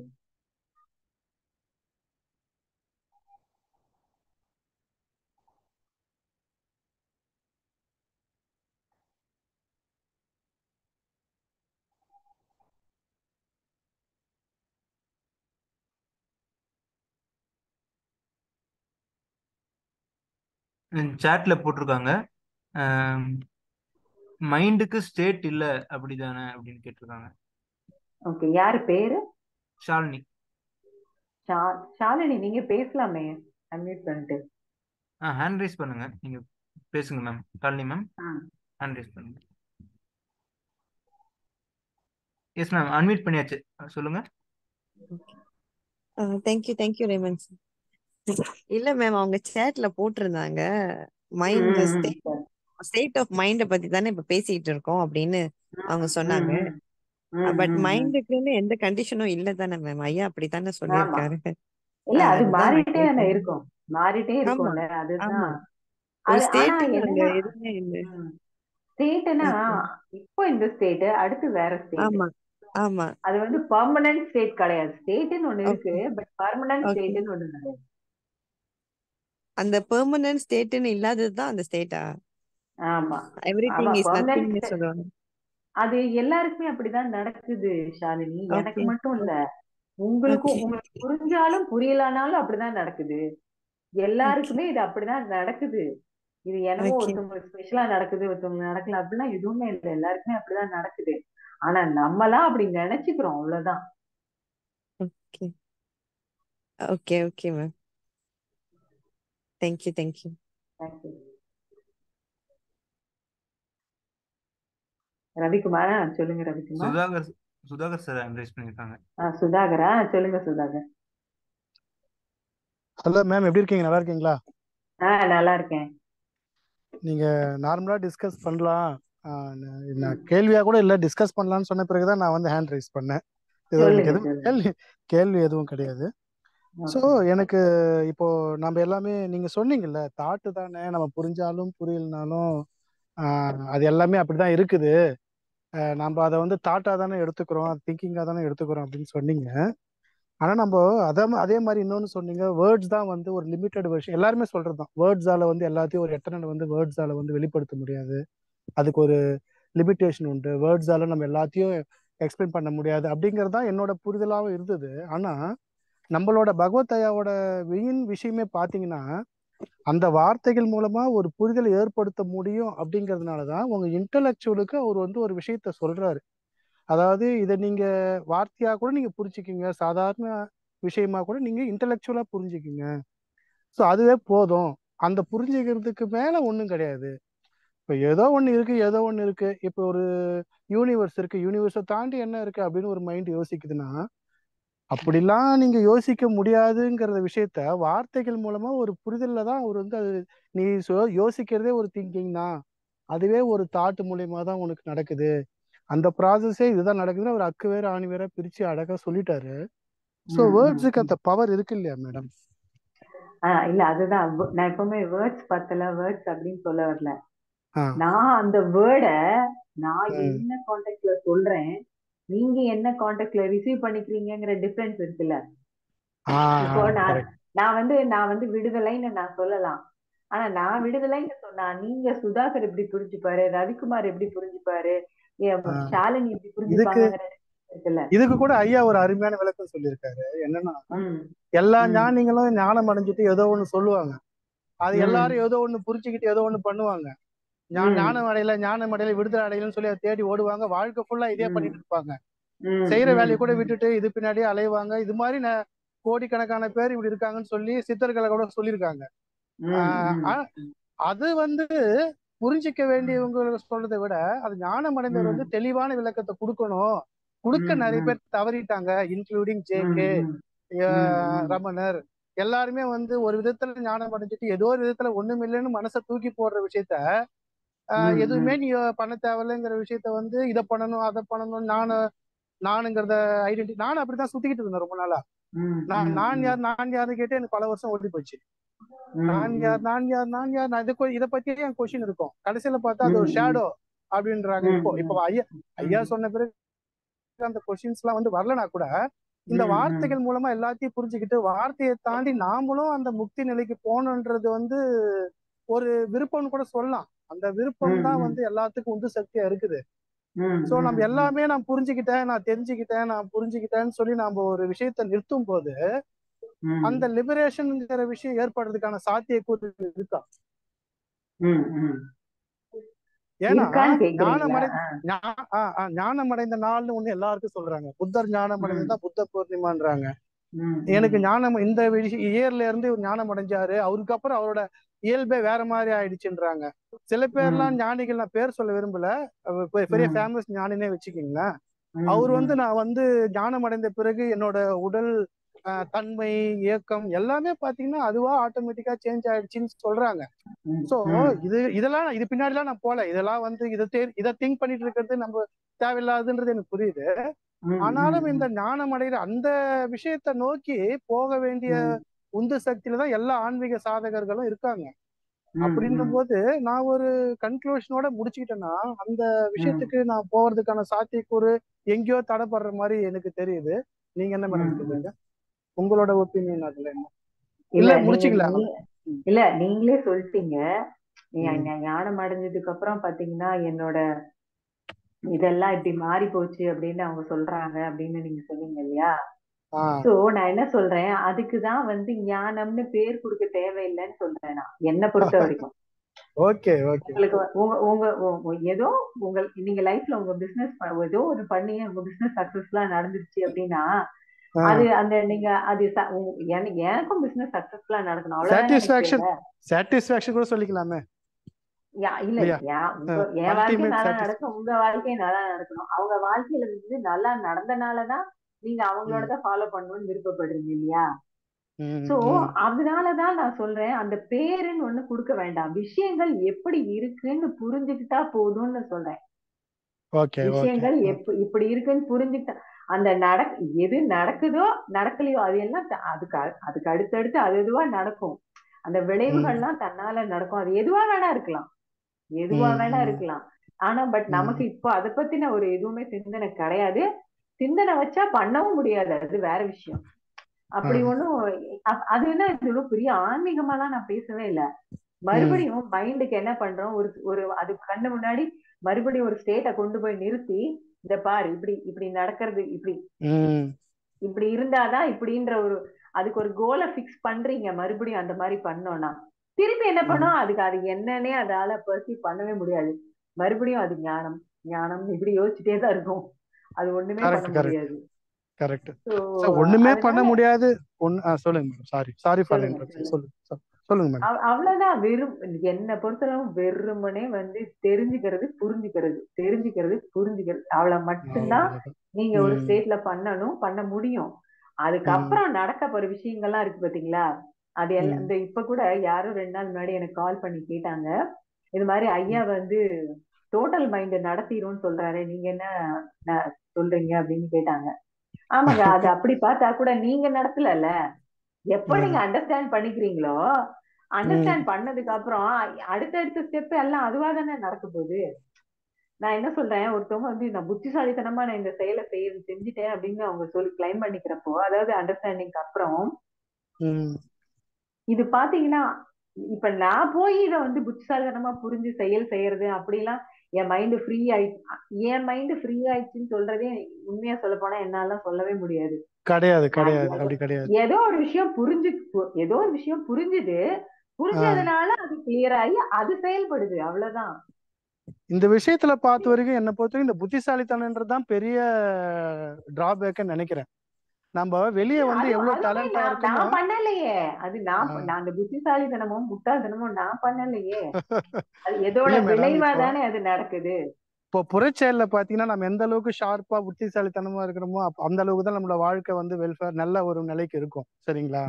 சாட்ல போட்டிருக்காங்க. மைண்டுக்கு ஸ்டேட் இல்ல அப்படிதானே அப்படின்னு கேட்டிருக்காங்க. ஓகே யாரு பேரு? ஷாலினி. ஷா- ஷாலினி நீங்க பேசலாமே. அன்மியூட் பண்ணிட்டு. ஆ ஹேண்ட் ரைஸ் பண்ணுங்க. நீங்க பேசுங்க மேம் ஷாலினி மேம் ஆ. ஹேண்ட் ரைஸ் பண்ணுங்க. எஸ் மேம் அன்மியூட் பண்ணியாச்சு. சொல்லுங்க. Thank you thank you Raymond இல்ல மேம் அவங்க சேட்ல போட்டிருந்தாங்க. மைண்ட் ஸ்டேட் ஆஃப் மைண்ட பத்தி தானே இப்ப பேசிட்டு இருக்கோம் அப்படின்னு அவங்க சொன்னாங்க. பட். மைண்டுக்குன்னு எந்த கண்டிஷனும் இல்ல தானே மேம் ஐயா அப்படித்தானே சொல்லியிருக்காரு. இல்ல அது மாறிட்டே இருக்கும். மாறிட்டே ஆமா. இருக்கும்ல அதுதான். ஸ்டேட்னா இப்போ இந்த ஸ்டேட் அடுத்து வேற ஸ்டேட் ஆமா. ஆமா. அது வந்து பர்மனன்ட் ஸ்டேட் கிடையாது. ஸ்டேட்னு ஒண்ணு இருக்கு பட் பர்மனன்ட் ஸ்டேட்னு ஒண்ணு கிடையாது. அந்த பெர்மனன்ட் ஸ்டேட்னு இல்லாதது தான் அந்த ஸ்டேட்டா ஆமா. எவ்ரி ஆமா திங் இஸ் நத்திங்னு சொல்லுவாங்க. அது எல்லாருக்குமே அப்படிதான் நடக்குது ஷாலினி. எனக்கு மட்டும் இல்ல. உங்களுக்கும் உங்களுக்கு புரிஞ்சாலும் புரியலனாலும் அப்படிதான் நடக்குது. எல்லாருக்குமே இது அப்படிதான் நடக்குது. இது என்னமோ ஓகே ஒருத்தவங்களுக்கு ஸ்பெஷலா நடக்குது ஒருத்தவங்களுக்கு நடக்கல அப்படிலாம் எதுவுமே இல்லை. எல்லாருக்குமே அப்படிதான் நடக்குது. ஆனா நம்மலாம் அப்படி நினைச்சுக்கிறோம். அவ்வளவுதான். Okay okay okay ma'am thank you thank you Thank you. ரவிக்குமாரா? சொல்லுங்க Ravikumar Sudhakar Sudhakar sir hand raise பண்ணியிருக்காங்க. ஆ, சுதாகரா? சொல்லுங்க சுதாகர். ஹலோ மேம் எப்படி இருக்கீங்க? நல்லா இருக்கீங்களா? ஆ நல்லா இருக்கேன். நீங்க நார்மலா டிஸ்கஸ் பண்ணலாம். நான். கேள்வியா கூட இல்ல. டிஸ்கஸ் பண்ணலாம்னு சொன்ன பிறகுதான் நான் வந்து ஹேண்ட் ரைஸ் பண்ணேன். கேள்வி கேள்வி எதுவும் கிடையாது. ஸோ எனக்கு இப்போ நம்ம எல்லாமே நீங்க சொன்னீங்கல்ல தாட்டு தானே நம்ம புரிஞ்சாலும் புரியலனாலும் அது எல்லாமே அப்படிதான் இருக்குது. நம்ம அதை வந்து தாட்டா தானே எடுத்துக்கிறோம் திங்கிங்கா தானே எடுத்துக்கிறோம் அப்படின்னு சொன்னீங்க. ஆனா நம்ம அதே அதே மாதிரி இன்னொன்னு சொன்னீங்க வேர்ட்ஸ் தான் வந்து ஒரு லிமிட்டட் வெர்ஷன் எல்லாருமே சொல்றதுதான். வேர்ட்ஸால வந்து எல்லாத்தையும் ஒரு எத்தனை வந்து வேர்ட்ஸால வந்து வெளிப்படுத்த முடியாது. அதுக்கு ஒரு லிமிட்டேஷன் உண்டு. வேர்ட்ஸால நம்ம எல்லாத்தையும் எக்ஸ்பிளைன் பண்ண முடியாது அப்படிங்கிறது தான் என்னோட புரிதலாகவும் இருந்தது. ஆனா நம்மளோட பகவத் ஐயாவோட மெயின் விஷயமே பாத்தீங்கன்னா அந்த வார்த்தைகள் மூலமா ஒரு புரிதலை ஏற்படுத்த முடியும் அப்படிங்கிறதுனால தான் உங்க இன்டலெக்சுவலுக்கு அவர் வந்து ஒரு விஷயத்த சொல்றாரு. அதாவது இதை நீங்க வார்த்தையா கூட நீங்க புரிஞ்சுக்கிங்க. சாதாரண விஷயமா கூட நீங்க இன்டலெக்சுவலா புரிஞ்சுக்கிங்க. ஸோ அதுவே போதும். அந்த புரிஞ்சுக்கிறதுக்கு மேல ஒன்றும் கிடையாது. இப்போ ஏதோ ஒன்று இருக்கு ஏதோ ஒன்று இருக்கு. இப்போ ஒரு யூனிவர்ஸ் இருக்கு. யூனிவர்ஸை தாண்டி என்ன இருக்கு அப்படின்னு ஒரு மைண்ட் யோசிக்குதுன்னா அப்படிலாம் நீங்க யோசிக்க முடியாதுங்கிற விஷயத்த வார்த்தைகள் மூலமா ஒரு புரிதல்ல தான் அவர் வந்து அது நீ யோசிக்கிறதே ஒரு திங்கிங் தான். அதுவே ஒரு தாட் மூலியமா தான் உனக்கு நடக்குது. அந்த ப்ராசஸே இதுதான் நடக்குதுன்னு அவர் அக்கு வேற ஆணி வேற பிரிச்சு அழகா சொல்லிட்டாரு. ஸோ வேர்ட்ஸுக்கு. அந்த பவர் இருக்கு இல்லையா மேடம் ஆ இல்ல அதுதான். நான் எப்பவுமே வேர்ட்ஸ் பத்தல வேர்ட்ஸ் அப்படின்னு சொல்ல வரல. நான் அந்த வேர்டை நான் என்ன கான்டெக்ட்ல சொல்றேன் நீங்க என்ன கான்டெக்ட்ல ரிசீவ் பண்ணிக்கிறீங்கங்கிற டிஃபரன்ஸ் இருக்குல்ல? இப்போ நான் வந்து நான் வந்து விடுதலைன்னு நான் சொல்லலாம். ஆனா நான் விடுதலைன்னு சொன்னா நீங்க சுதாகர் எப்படி புரிஞ்சுப்பாரு? ரவிக்குமார் எப்படி புரிஞ்சுப்பாரு? ஷாலினி எப்படி இருக்குல்ல? இதுக்கு கூட ஐயா ஒரு அருமையான விளக்கம் சொல்லியிருக்காரு. என்னன்னா எல்லா ஞானிகளும் ஞானம் அடைஞ்சிட்டு ஏதோ ஒண்ணு சொல்லுவாங்க. அது எல்லாரும் ஏதோ ஒண்ணு புரிஞ்சுக்கிட்டு ஏதோ ஒண்ணு பண்ணுவாங்க. ஞானம் அடையல ஞானம் அடையல விடுதலை அடையலன்னு சொல்லி அதை தேடி ஓடுவாங்க. வாழ்க்கை ஃபுல்லா இதே பண்ணிட்டு இருப்பாங்க. செய்யற வேலையை கூட விட்டுட்டு இது பின்னாடியே அலைவாங்க. இது மாதிரி ந- கோடிக்கணக்கான பேர் இப்படி இருக்காங்கன்னு சொல்லி சித்தர்களை கூட சொல்லியிருக்காங்க. அது வந்து புரிஞ்சிக்க வேண்டியவங்க சொல்றதை விட அது ஞானம் அடைந்தவர் வந்து தெளிவான விளக்கத்தை கொடுக்கணும். கொடுக்க நிறைய பேர் தவறிட்டாங்க இன்க்ளூடிங் ஜே கே ரமணர். எல்லாருமே வந்து ஒரு விதத்துல ஞானம் அடைஞ்சிட்டு ஏதோ ஒரு விதத்துல ஒண்ணுமில்லைன்னு மனசை தூக்கி போடுற விஷயத்த எதுவுமே நீ பண்ண தேவையில்லைங்கிற விஷயத்த வந்து இதை பண்ணணும் அதை பண்ணணும் நானு நானுங்கிறத ஐடென்டி நானும் அப்படிதான் சுத்திக்கிட்டு இருந்தேன் ரொம்ப நாளா. நான் நான் யார் நான் யாருன்னு கேட்டு எனக்கு பல வருஷம் ஓடி போச்சு. நான் யார் நான் யார் நான் யார் நான் இதை இதை பத்தியே என் கொஸ்டின் இருக்கும். கடைசியில பார்த்தா அது ஒரு ஷேடோ அப்படின்றாங்க இப்போ. இப்போ ஐயா ஐயா சொன்ன பிறகு அந்த கொஸ்டின்ஸ் எல்லாம் வந்து வரலனா கூட இந்த வார்த்தைகள் மூலமா எல்லாத்தையும் புரிஞ்சுக்கிட்டு வார்த்தையை தாண்டி நாமளும் அந்த முக்தி நிலைக்கு போகணுன்றது வந்து ஒரு விருப்பம்னு கூட சொல்லலாம். அந்த விருப்பம் தான் வந்து எல்லாத்துக்கும் உந்து சக்தியா இருக்குது. சோ நம்ம எல்லாமே நான் புரிஞ்சுக்கிட்டேன் நான் தெரிஞ்சுக்கிட்டேன் நான் புரிஞ்சுக்கிட்டேன்னு சொல்லி நாம ஒரு விஷயத்த நிறுத்தும் போது அந்த லிபரேஷன்ங்கிற விஷயம் ஏற்படுறதுக்கான சாத்தியக்கூறு இருக்கா? ம் ம். ஏன்னா ஞானம் அடைந்த நாள்னு ஒண்ணு எல்லாருக்கும் சொல்றாங்க. புத்தர் ஞானம் அடைந்ததா புத்த பூர்ணிமான்றாங்க. ம், எனக்கு ஞானம் இந்த இயர்ல இருந்து இவர் ஞானம் அடைஞ்சாரு அவருக்கு அப்புறம் அவரோட இயல்பே வேற மாதிரி ஆயிடுச்சுன்றாங்க. சில பேர்லாம் ஞானிகள் நான் பேர் சொல்ல விரும்பல. பெரிய ஃபேமஸ் ஞானினே வச்சுக்கிங்களேன் அவர் வந்து நான் வந்து ஞானம் அடைந்த பிறகு என்னோட உடல் தன்மை இயக்கம் எல்லாமே பாத்தீங்கன்னா அதுவா ஆட்டோமேட்டிக்கா சேஞ்ச் ஆயிடுச்சுன்னு சொல்றாங்க. சோ இது இதெல்லாம் இது பின்னாடிலாம் நான் போல இதெல்லாம் வந்து இதை தே- இதை திங்க் பண்ணிட்டு இருக்கிறது நம்ம தேவையில்லாதுன்றது எனக்கு புரியுது. ஆனாலும் இந்த ஞானம் அடைகிற அந்த விஷயத்தை நோக்கி போக வேண்டிய உந்து சக்தியில தான் எல்லா ஆன்மீக சாதகர்களும் இருக்காங்க. ம், அப்படின்ற ம், போது நான் ஒரு கன்க்ளூஷனோட முடிச்சுக்கிட்டேன்னா அந்த. விஷயத்துக்கு நான் போறதுக்கான சாத்தியக்கூறு எங்கேயோ தடைப்படுற மாதிரி எனக்கு தெரியுது. நீங்க என்ன மேடம் உங்களோட ஒப்பீனியன் அதுல என்ன? இல்ல முடிச்சுக்கலாம் இல்ல நீங்களே சொல்லிட்டீங்க. ஞானம் அடைஞ்சதுக்கு அப்புறம் பாத்தீங்கன்னா என்னோட இதெல்லாம் இப்படி மாறி போச்சு அப்படின்னு அவங்க சொல்றாங்க அப்படின்னு நீங்க சொன்னீங்க இல்லையா? ஆ. சோ நான் என்ன சொல்றேன்? அதுக்குதான் வந்து ஞானம்னு பேர் கொடுக்க தேவையில்லைன்னு சொல்றேன் நான். என்னை பொறுத்த வரைக்கும். Okay okay. உங்களுக்கு உங்க உங்க ஏதோ உங்க நீங்க லைஃப்ல உங்க பிசினஸ் ஏதோ ஒரு பண்ணி உங்க பிசினஸ் சக்சஸ்ஃபுல்லா நடந்துருச்சு அப்படின்னா அது அந்த நீங்க அது எனக்கும் பிசினஸ் சக்சஸ்ஃபுல்லா நடக்கணும். எனக்கு சாட்டிஸ்ஃபேக்ஷன் கூட சொல்லிக்கலாமே. இல்ல என் வாழ்க்கை நல்லா நடக்கும் உங்க வாழ்க்கை நல்லா நடக்கணும். அவங்க வாழ்க்கையில வந்து நல்லா நடந்தனாலதான் நீங்க அவங்களோட ஃபாலோ பண்ணணும்னு விருப்பப்படுறீங்க இல்லையா? சோ அதனாலதான் நான் சொல்றேன் அந்த பேருன்னு ஒண்ணு கொடுக்க வேண்டாம். விஷயங்கள் எப்படி இருக்குன்னு புரிஞ்சுக்கிட்டா போதும்னு சொல்றேன். விஷயங்கள் இப்படி இருக்குன்னு புரிஞ்சுக்கிட்டா அந்த நட எது நடக்குதோ நடக்கலையோ அது எல்லாம் அதுக்கு அதுக்கு அடுத்தடுத்து அது எதுவா நடக்கும். அந்த விளைவுகள்லாம் தன்னால நடக்கும். அது எதுவா வேணா இருக்கலாம். எதுவா வேணா இருக்கலாம். ஆனா பட் நமக்கு இப்போ அதை பத்தின ஒரு எதுவுமே சிந்தனை கிடையாது. சிந்தனை வச்சா பண்ணவும் முடியாது. அது வேற விஷயம். அப்படி ஒண்ணும் அது என்ன இது ஒண்ணும் பெரிய ஆன்மீகமாலாம் நான் பேசவே இல்லை. மறுபடியும் மைண்டுக்கு என்ன பண்றோம்? ஒரு ஒரு அது கண்ணு முன்னாடி மறுபடியும் ஒரு ஸ்டேட்டை கொண்டு போய் நிறுத்தி இந்த பாரு இப்படி இப்படி நடக்கிறது இப்படி. இப்படி இருந்தாதான் இப்படின்ற ஒரு அதுக்கு ஒரு கோலை ஃபிக்ஸ் பண்றீங்க மறுபடியும் அந்த மாதிரி பண்ணோம்னா. திரும்பி என்ன பண்ணோம்? அதுக்கு அது என்னன்னே அதால பர்சீவ் பண்ணவே முடியாது. மறுபடியும் அது ஞானம். ஞானம் இப்படி யோசிச்சுட்டே தான் இருக்கும். அது ஒண்ணுமே பண்ண முடியாது. கரெக்ட் ஒண்ணுமே பண்ண முடியாது. ஒன்னு சொல்லுங்க சாரி சாரி ஃபார் சொல்லுங்க சொல்லுங்க. அவ்வளவுதான் வெறும் என்னை பொறுத்தளவு வெறுமனே வந்து தெரிஞ்சுக்கிறது புரிஞ்சுக்கிறது தெரிஞ்சுக்கிறது புரிஞ்சுக்கிறது. அவ்வளவு மட்டும்தான் நீங்க ஒரு ஸ்டேட்ல பண்ணணும் பண்ண முடியும். அதுக்கப்புறம் நடக்க போற விஷயங்கள்லாம் இருக்கு பாத்தீங்களா? அது எல்லாம் இந்த இப்ப கூட யாரும் ரெண்டு நாள் முன்னாடி எனக்கு கால் பண்ணி கேட்டாங்க. இது மாதிரி ஐயா வந்து டோட்டல் மைண்ட் நடத்திரும்னு சொல்றாரு நீங்க என்ன சொல்றீங்க அப்படின்னு கேட்டாங்க. ஆமாங்க அது அப்படி பார்த்தா கூட நீங்க நடத்தலல்ல. எப்ப நீங்க அண்டர்ஸ்டாண்ட் பண்ணிக்கிறீங்களோ அண்டர்ஸ்டாண்ட் பண்ணதுக்கு அப்புறம் அடுத்தடுத்த ஸ்டெப் எல்லாம் அதுவா தானே நடக்க போகுது. நான் என்ன சொல்றேன் ஒருத்தவங்க வந்து நான் புத்திசாலித்தனமா நான் இந்த செயலை செய்ய செஞ்சுட்டேன் அப்படின்னு அவங்க சொல்லி கிளைம் பண்ணிக்கிறப்போ அதாவது அண்டர்ஸ்டாண்டிங்க்கு அப்புறம் இது பாத்தீங்கன்னா இப்ப நான் போய் இதை வந்து புத்திசாலித்தனமா புரிஞ்சு செயல் செய்யறது அப்படிலாம் என் மைண்ட் ஃப்ரீ ஆயிடுச்சு என் மைண்ட் ஃப்ரீ ஆயிடுச்சுன்னு சொல்றதே உண்மையா சொல்ல போனா என்னால சொல்லவே முடியாது. கிடையாது கிடையாது அப்படி கிடையாது. ஏதோ ஒரு விஷயம் புரிஞ்சு ஏதோ ஒரு விஷயம் புரிஞ்சுது புரிஞ்சதுனால அது கிளியர் ஆகி அது செயல்படுது அவ்வளவுதான். இந்த விஷயத்துல பார்த்த வரைக்கும் என்ன பொறுத்த வரைக்கும் இந்த புத்திசாலித்தனம்ன்றது தான் பெரிய டிராபேக்னு நினைக்கிறேன். நம்ம வெளியே வந்து எவ்வளவு டேலண்டா இருக்கோமோ நான் பண்ணலையே. அது நான் நான் அந்த புத்திசாலித்தனமும் முட்டாள்தனமும் நான் பண்ணலையே. அது எதோட விளைவா தானே அது நடக்குது. இப்போ புறச்செயல்ல பாத்தீங்கன்னா நம்ம எந்த அளவுக்கு ஷார்ப்பா புத்திசாலித்தனமா இருக்கிறோமோ அந்த அளவுக்கு தான் நம்மளோட வாழ்க்கை வந்து வெல்ஃபேர் நல்ல ஒரு நிலைக்கு இருக்கும். சரிங்களா?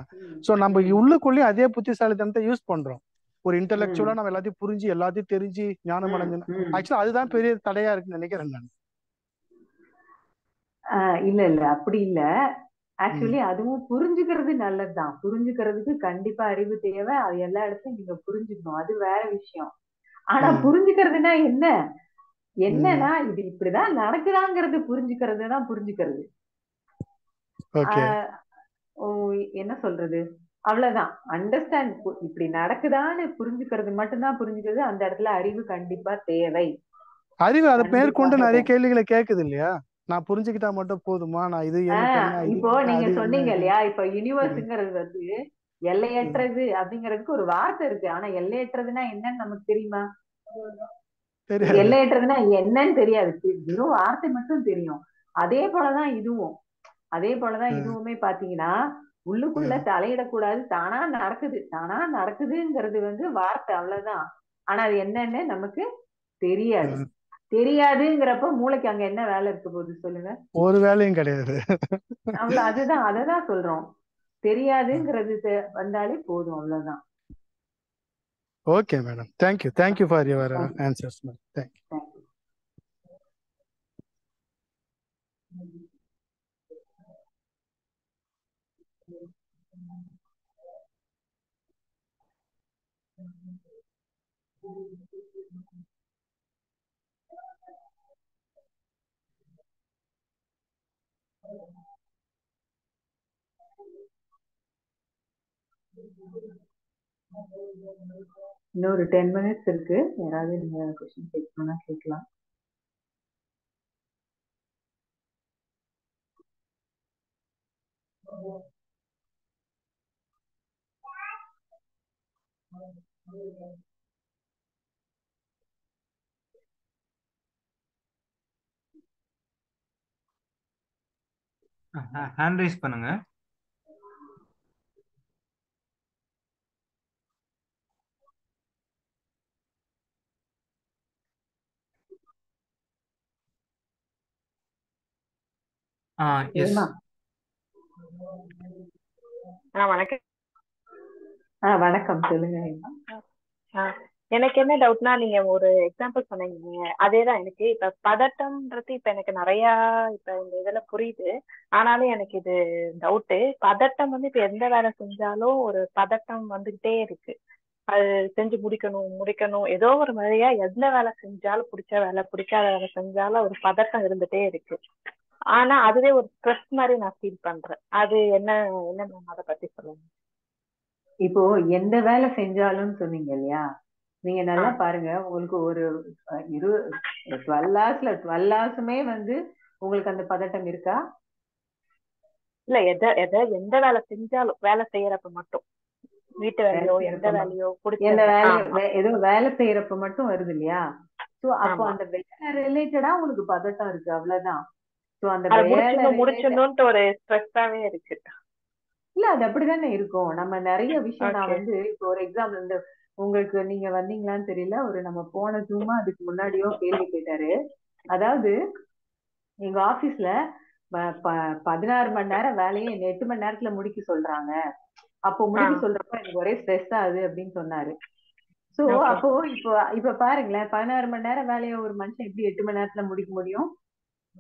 சோ நம்ம உள்ளுக்குள்ளேயும் அதே புத்திசாலித்தனத்தை யூஸ் பண்றோம். ஒரு இன்டெலெக்சுவலா நம்ம எல்லாத்தையும் புரிஞ்சு எல்லாத்தையும் தெரிஞ்சு ஞானம் அடைஞ்சு. ஆக்சுவலா அதுதான் பெரிய தடையா இருக்குன்னு நினைக்கிறேன் நான். இல்ல இல்ல. அப்படி இல்ல. ஆக்சுவலி அதுவும் புரிஞ்சுக்கிறது நல்லதுதான். புரிஞ்சுக்கிறதுக்கு கண்டிப்பா அறிவு தேவை. அது எல்லா இடத்துலயும் நீங்க புரிஞ்சுக்கணும். அது வேற விஷயம். ஆனா புரிஞ்சுக்கிறதுனா என்ன? என்னன்னா இது இப்படிதான் நடக்குதாங்கிறது புரிஞ்சுக்கிறது தான் புரிஞ்சுக்கிறது. என்ன சொல்றது? அவ்வளவுதான். அண்டர்ஸ்டாண்ட் இப்படி நடக்குதான்னு புரிஞ்சுக்கிறது மட்டும்தான் புரிஞ்சுக்கிறது. அந்த இடத்துல அறிவு கண்டிப்பா தேவை. அறிவு அதை மேற்கொண்டு நிறைய கேள்விகளை கேக்குது இல்லையா? நான் புரிஞ்சுக்கிட்டா மட்டும் போதுமா? நான் இது இப்போ நீங்க சொன்னீங்க இல்லையா? இப்ப யூனிவர்ஸ்ங்கிறது வந்து எல்லையற்றது அப்படிங்கிறதுக்கு ஒரு வார்த்தை இருக்கு. ஆனா எல்லையற்றதுன்னா என்னன்னு நமக்கு தெரியுமா? எல்லையற்றதுன்னா என்னன்னு தெரியாது. வெறும் வார்த்தை மட்டும் தெரியும். அதே போலதான் இதுவும். அதே போலதான் இதுவுமே பாத்தீங்கன்னா உள்ளுக்குள்ள தலையிடக்கூடாது. தானா நடக்குது. தானா நடக்குதுங்கிறது வந்து வார்த்தை அவ்வளவுதான். ஆனா அது என்னன்னு நமக்கு தெரியாது. தெரியாதுங்கிறப்ப மூளைக்கு அங்க என்ன வேலை இருக்க போகுது சொல்லுங்க. ஒரு வேலையும் கிடையாது. அதுதான் அததான் சொல்றோம். தெரியாதுங்கிறது வந்தாலே போதும் அவ்வளவுதான். Okay madam. Thank you thank you for your answers madam thank you thank you இன்னும் ஒரு டென் மினிட்ஸ் இருக்கு. யாராவது நீங்க கொஸ்டின் கேட்கணும்னா கேட்கலாம். ஹேண்ட் ரைஸ் பண்ணுங்க ஆ எஸ் ஏமா ஆ வணக்கம். ஆ வணக்கம். சொல்லுங்க ஏமா ஆ, எனக்கு என்ன டவுட்னா நீங்க ஒரு எக்ஸாம்பிள் சொன்னீங்க. அதேதான் எனக்கு இப்ப பதட்டம்ன்றது இப்ப எனக்கு நிறைய இப்ப இந்த இதுல புரியுது. ஆனாலும் எனக்கு இது டவுட்டு பதட்டம் வந்து இப்ப எந்த வேலை செஞ்சாலும் ஒரு பதட்டம் வந்துகிட்டே இருக்கு. அது செஞ்சு முடிக்கணும் முடிக்கணும். ஏதோ ஒரு வழியா எந்த வேலை செஞ்சாலும் பிடிச்ச வேலை பிடிக்காத வேலை செஞ்சாலும் ஒரு பதட்டம் இருந்துட்டே இருக்கு. ஆனா அதுவே ஒரு ஸ்ட்ரெஸ் மாதிரி நான் ஃபீல் பண்றேன். அது என்ன என்ன மேம் அதை பத்தி சொல்லுங்க? இப்போ எந்த வேலை செஞ்சாலும் சொன்னீங்க இல்லையா? நீங்க நல்லா பாருங்க உங்களுக்கு ஒரு இரு டுவெல் ஹவர்ஸ்ல டுவெல் ஹவர்ஸுமே வந்து உங்களுக்கு அந்த பதட்டம் இருக்கா? இல்ல எத எத எந்த வேலை செஞ்சாலும் வேலை செய்யறப்ப மட்டும். வீட்டு வேலை வேலையோ எந்த வேலையோ எந்த பிடிச்ச வேலையை ஆமா. வே- ஏதோ வேலை செய்யறப்ப மட்டும் வருது இல்லையா? சோ அப்போ அந்த வேலை ரிலேட்டடா உங்களுக்கு பதட்டம் இருக்கு அவ்வளவுதான். சோ அந்த அதை வேலை முடிச்சிடணும் ரிலேட்டட் முடிச்சிடணும்ட்டு ஒரு ஸ்ட்ரெஸ்ஸாவே இருக்கு. இல்ல அது அப்படிதானே இருக்கும். நம்ம நிறைய விஷயம் நான் வந்து இப்போ ஒரு எக்ஸாம்பிள் இந்த உங்களுக்கு நீங்க வந்தீங்களான்னு தெரியல. ஒரு நம்ம போன ஜூமா அதுக்கு முன்னாடியோ கேள்வி கேட்டாரு. அதாவது எங்க ஆபீஸ்ல பதினாறு மணி நேரம் வேலையை எட்டு மணி நேரத்துல முடிக்க சொல்றாங்க. அப்போ முடிக்க சொல்றப்ப எனக்கு ஒரே ஸ்ட்ரெஸ் ஆகுது அப்படின்னு சொன்னாரு. சோ அப்போ இப்போ இப்ப பாருங்களேன். பதினாறு மணி நேரம் வேலையை ஒரு மனுஷன் எப்படி எட்டு மணி நேரத்துல முடிக்க முடியும்?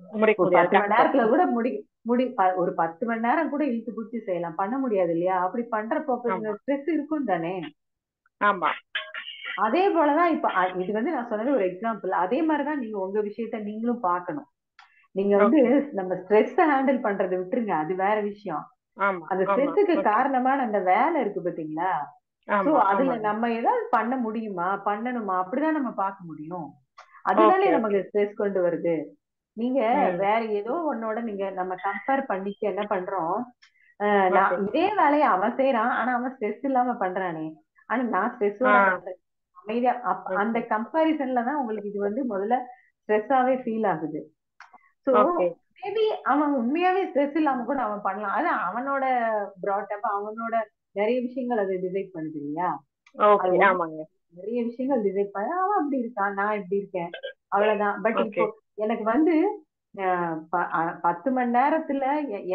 பத்து மணி கஷ்டம் நேரத்துல கூட முடி முடி ஒரு பத்து மணி நேரம் கூட இழுத்து பிடிச்சி செய்யலாம். பண்ண முடியாது இல்லையா? அப்படி பண்றப்போ ஸ்ட்ரெஸ் இருக்கும் தானே? ஆமா. அதே போலதான் இப்ப இது வந்து நான் சொன்னது ஒரு எக்ஸாம்பிள் அதே மாதிரிதான் நீங்க உங்க விஷயத்த நீங்களும் பார்க்கணும். நீங்க வந்து நம்ம ஸ்ட்ரெஸ் ஹேண்டில் பண்றதை விட்டுருங்க. அது வேற விஷயம். அந்த ஸ்ட்ரெஸ்ஸுக்கு காரணமான அந்த வேலை இருக்கு பாத்தீங்களா சோ அதுல நம்ம ஏதாவது பண்ண முடியுமா? பண்ணணுமா? அப்படிதான் நம்ம பார்க்க முடியும். அதுதானே நமக்கு ஸ்ட்ரெஸ் கொண்டு வருது. நீங்க வேற ஏதோ ஒன்னோட நீங்க நம்ம கம்பேர் பண்ணிட்டு என்ன பண்றோம்? நான் இதே வேலையை அவன் செய்யறான் ஆனா அவன் ஸ்ட்ரெஸ் இல்லாம பண்றானே. ஆனா நான் பண்றேன். அமைதியா அந்த ஓகே கம்பாரிசன்ல தான் உங்களுக்கு இது வந்து முதல்ல ஸ்ட்ரெஸ்ஸாவே ஃபீல் ஆகுது. சோ மேபி அவன் உண்மையாவே ஸ்ட்ரெஸ் இல்லாம கூட அவன் பண்ணலாம். அது அவனோட ப்ராட்டப் அவனோட நிறைய விஷயங்கள் அது டிசைட் பண்ணுது இல்லையா? நிறைய விஷயங்கள் டிசைட் பண்ண அவன் அப்படி இருக்கான் நான் இப்படி இருக்கேன். அவ்வளவுதான். பட் இப்போ எனக்கு வந்து பத்து மணி நேரத்துல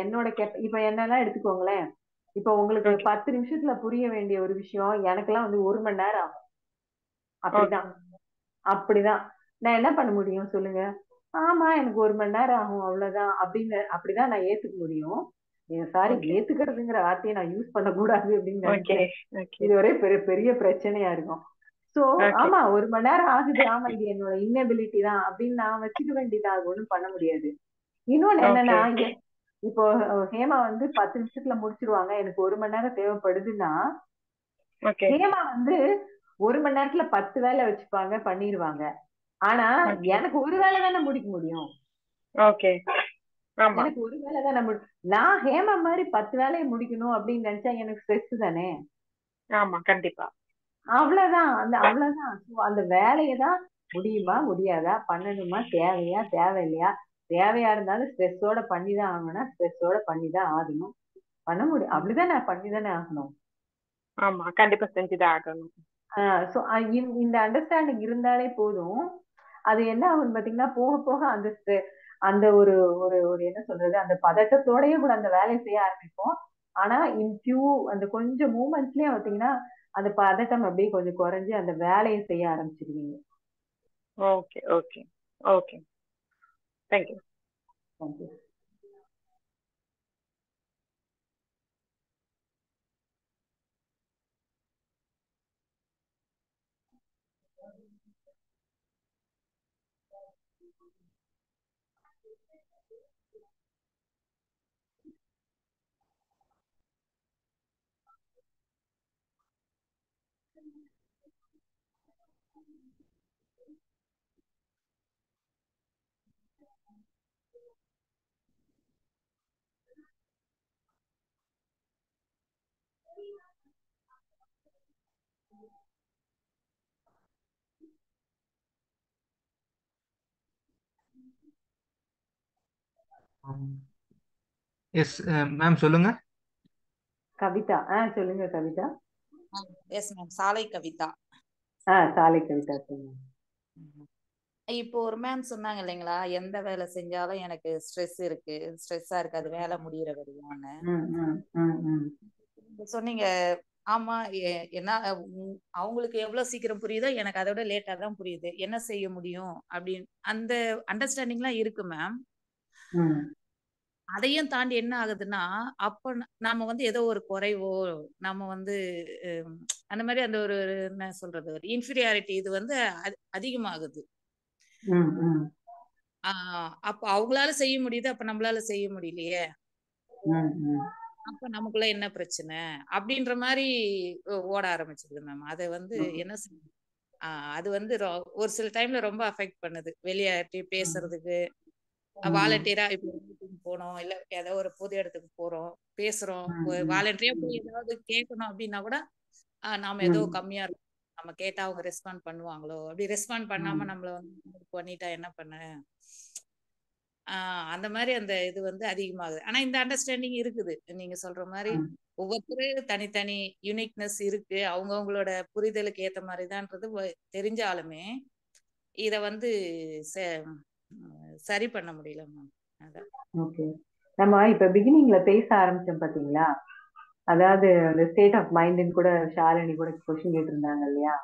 என்னோட கெப் இப்ப என்னெல்லாம் எடுத்துக்கோங்களேன். இப்ப உங்களுக்கு பத்து நிமிஷத்துல புரிய வேண்டிய ஒரு விஷயம் எனக்கெல்லாம் வந்து ஒரு மணி நேரம் ஆகும். அப்படிதான். அப்படிதான். நான் என்ன பண்ண முடியும் சொல்லுங்க? ஆமா எனக்கு ஒரு மணி நேரம் ஆகும் அவ்வளவுதான். அப்படின்னு அப்படிதான் நான் ஏத்துக்க முடியும். சாரி ஏத்துக்கிறதுங்கிற வார்த்தையை நான் யூஸ் பண்ணக்கூடாது அப்படின்னு ஓகே நினைக்கிறேன். ஓகே. இது ஒரே பெரிய பெரிய பிரச்சனையா இருக்கும். சோ ஆமா ஒரு மணி நேரம் ஆகுது. ஆமா இது என்னோட இன்னபிலிட்டி தான் அப்படின்னு நான் வச்சுக்க வேண்டியதா ஒண்ணும் பண்ண முடியாது. இன்னொன்னு என்னன்னா இப்போ ஹேமா வந்து பத்து நிமிஷத்துல முடிச்சிருவாங்க. எனக்கு ஒரு மணி நேரம் தேவைப்படுதுன்னா ஹேமா வந்து ஒரு மணி நேரத்துல பத்து வேலை வச்சுப்பாங்க பண்ணிடுவாங்க ஆனா எனக்கு ஒரு வேலை தானே முடிக்க முடியும். எனக்கு ஒரு வேலை தானே நான் ஹேமா மாதிரி பத்து வேலையை முடிக்கணும் அப்படின்னு நினைச்சா எனக்கு ஸ்ட்ரெஸ் தானே? ஆமா கண்டிப்பா. அவ்வளவுதான் அந்த அவ்வளவுதான். அந்த வேலையை தான் முடியுமா முடியாதா? பண்ணணுமா தேவையா தேவையில்லையா? தேவையா இருந்தாலும் ஸ்ட்ரெஸ்ஸோட பண்ணி தான் ஆகணும்னா ஸ்ட்ரெஸ்ஸோட பண்ணி தான் ஆகணும். பண்ண முடியும். அப்படிதானே பண்ணி தானே ஆகணும். ஆமா கண்டிப்பா செஞ்சுதான் ஆகணும். ஸோ இந்த அண்டர்ஸ்டாண்டிங் இருந்தாலே போதும். அது என்ன ஆகும் பாத்தீங்கன்னா போக போக அந்த அந்த ஒரு ஒரு ஒரு என்ன சொல்றது அந்த பதட்டத்தோடயே கூட அந்த வேலையை செய்ய ஆரம்பிப்போம். ஆனா இன் ஃபியூ அந்த கொஞ்சம் மூமெண்ட்ஸ்லயே பாத்தீங்கன்னா அந்த பதட்டம் அப்படியே கொஞ்சம் குறைஞ்சு அந்த வேலையை செய்ய ஆரம்பிச்சிருவீங்க. Okay okay okay. Thank you thank you yes ma'am uh, சொல்லுங்க. கவிதா. ஆ சொல்லுங்க கவிதா. எஸ் மேம் சாலை கவிதா. ஆ சாலை கவிதா இப்போ ஒரு மேம் சொன்னாங்க இல்லைங்களா? எந்த வேலை செஞ்சாலும் எனக்கு ஸ்ட்ரெஸ் இருக்கு. ஸ்ட்ரெஸ்ஸா இருக்கு. அது வேலை முடியிற வரையும்னு. சொன்னீங்க. ஆமா என்ன அவங்களுக்கு எவ்வளவு சீக்கிரம் புரியுதோ எனக்கு அதை விட லேட்டா தான் புரியுது. என்ன செய்ய முடியும்? அப்படின்னு அந்த அண்டர்ஸ்டாண்டிங்லாம் இருக்கு மேம் அதையும் தாண்டி என்ன ஆகுதுன்னா அப்ப நாம வந்து ஏதோ ஒரு குறைவோ நம்ம வந்து அந்த மாதிரி அந்த ஒரு என்ன சொல்றது ஒரு இன்ஃபீரியாரிட்டி இது வந்து அதிகமாகுது. அப்ப அவங்களால செய்ய முடியுது அப்ப நம்மளால செய்ய முடியலையே. அப்ப நமக்குள்ள என்ன பிரச்சனை? அப்படின்ற மாதிரி ஓட ஆரம்பிச்சிருது மேம். அதை வந்து என்ன செய்ய அது வந்து ஒரு சில டைம்ல ரொம்ப அஃபெக்ட் பண்ணுது. வெளியாட்டி பேசுறதுக்கு வாலண்டியரா போனோம். இல்ல ஏதோ ஒரு பொது இடத்துக்கு போறோம். பேசுறோம். வாலண்டியரா போய் ஏதாவது கேட்கணும் அப்படின்னா கூட நாம ஏதோ கம்மியா இருக்கும். நம்ம கேட்டா அவங்க ரெஸ்பாண்ட் பண்ணுவாங்களோ? அப்படி ரெஸ்பாண்ட் பண்ணாம நம்மள வந்து பண்ணிட்டா என்ன பண்ண? ஆஹ் அந்த மாதிரி அந்த இது வந்து அதிகமாகுது. ஆனா இந்த அண்டர்ஸ்டாண்டிங் இருக்குது. நீங்க சொல்ற மாதிரி ஒவ்வொருத்தரும் தனித்தனி யூனிக்னஸ் இருக்கு. அவங்கவங்களோட புரிதலுக்கு ஏத்த மாதிரிதான்றது தெரிஞ்சாலுமே இத வந்து சரி பண்ண முடியல மேம் அதான். ஓகே நம்ம இப்ப பிகினிங்ல பேச ஆரம்பிச்சோம் பாத்தீங்களா? அதாவது அந்த ஸ்டேட் ஆஃப் மைண்ட்னு கூட ஷாலினி கூட கொஸ்டின் கேட்டிருந்தாங்க இல்லையா?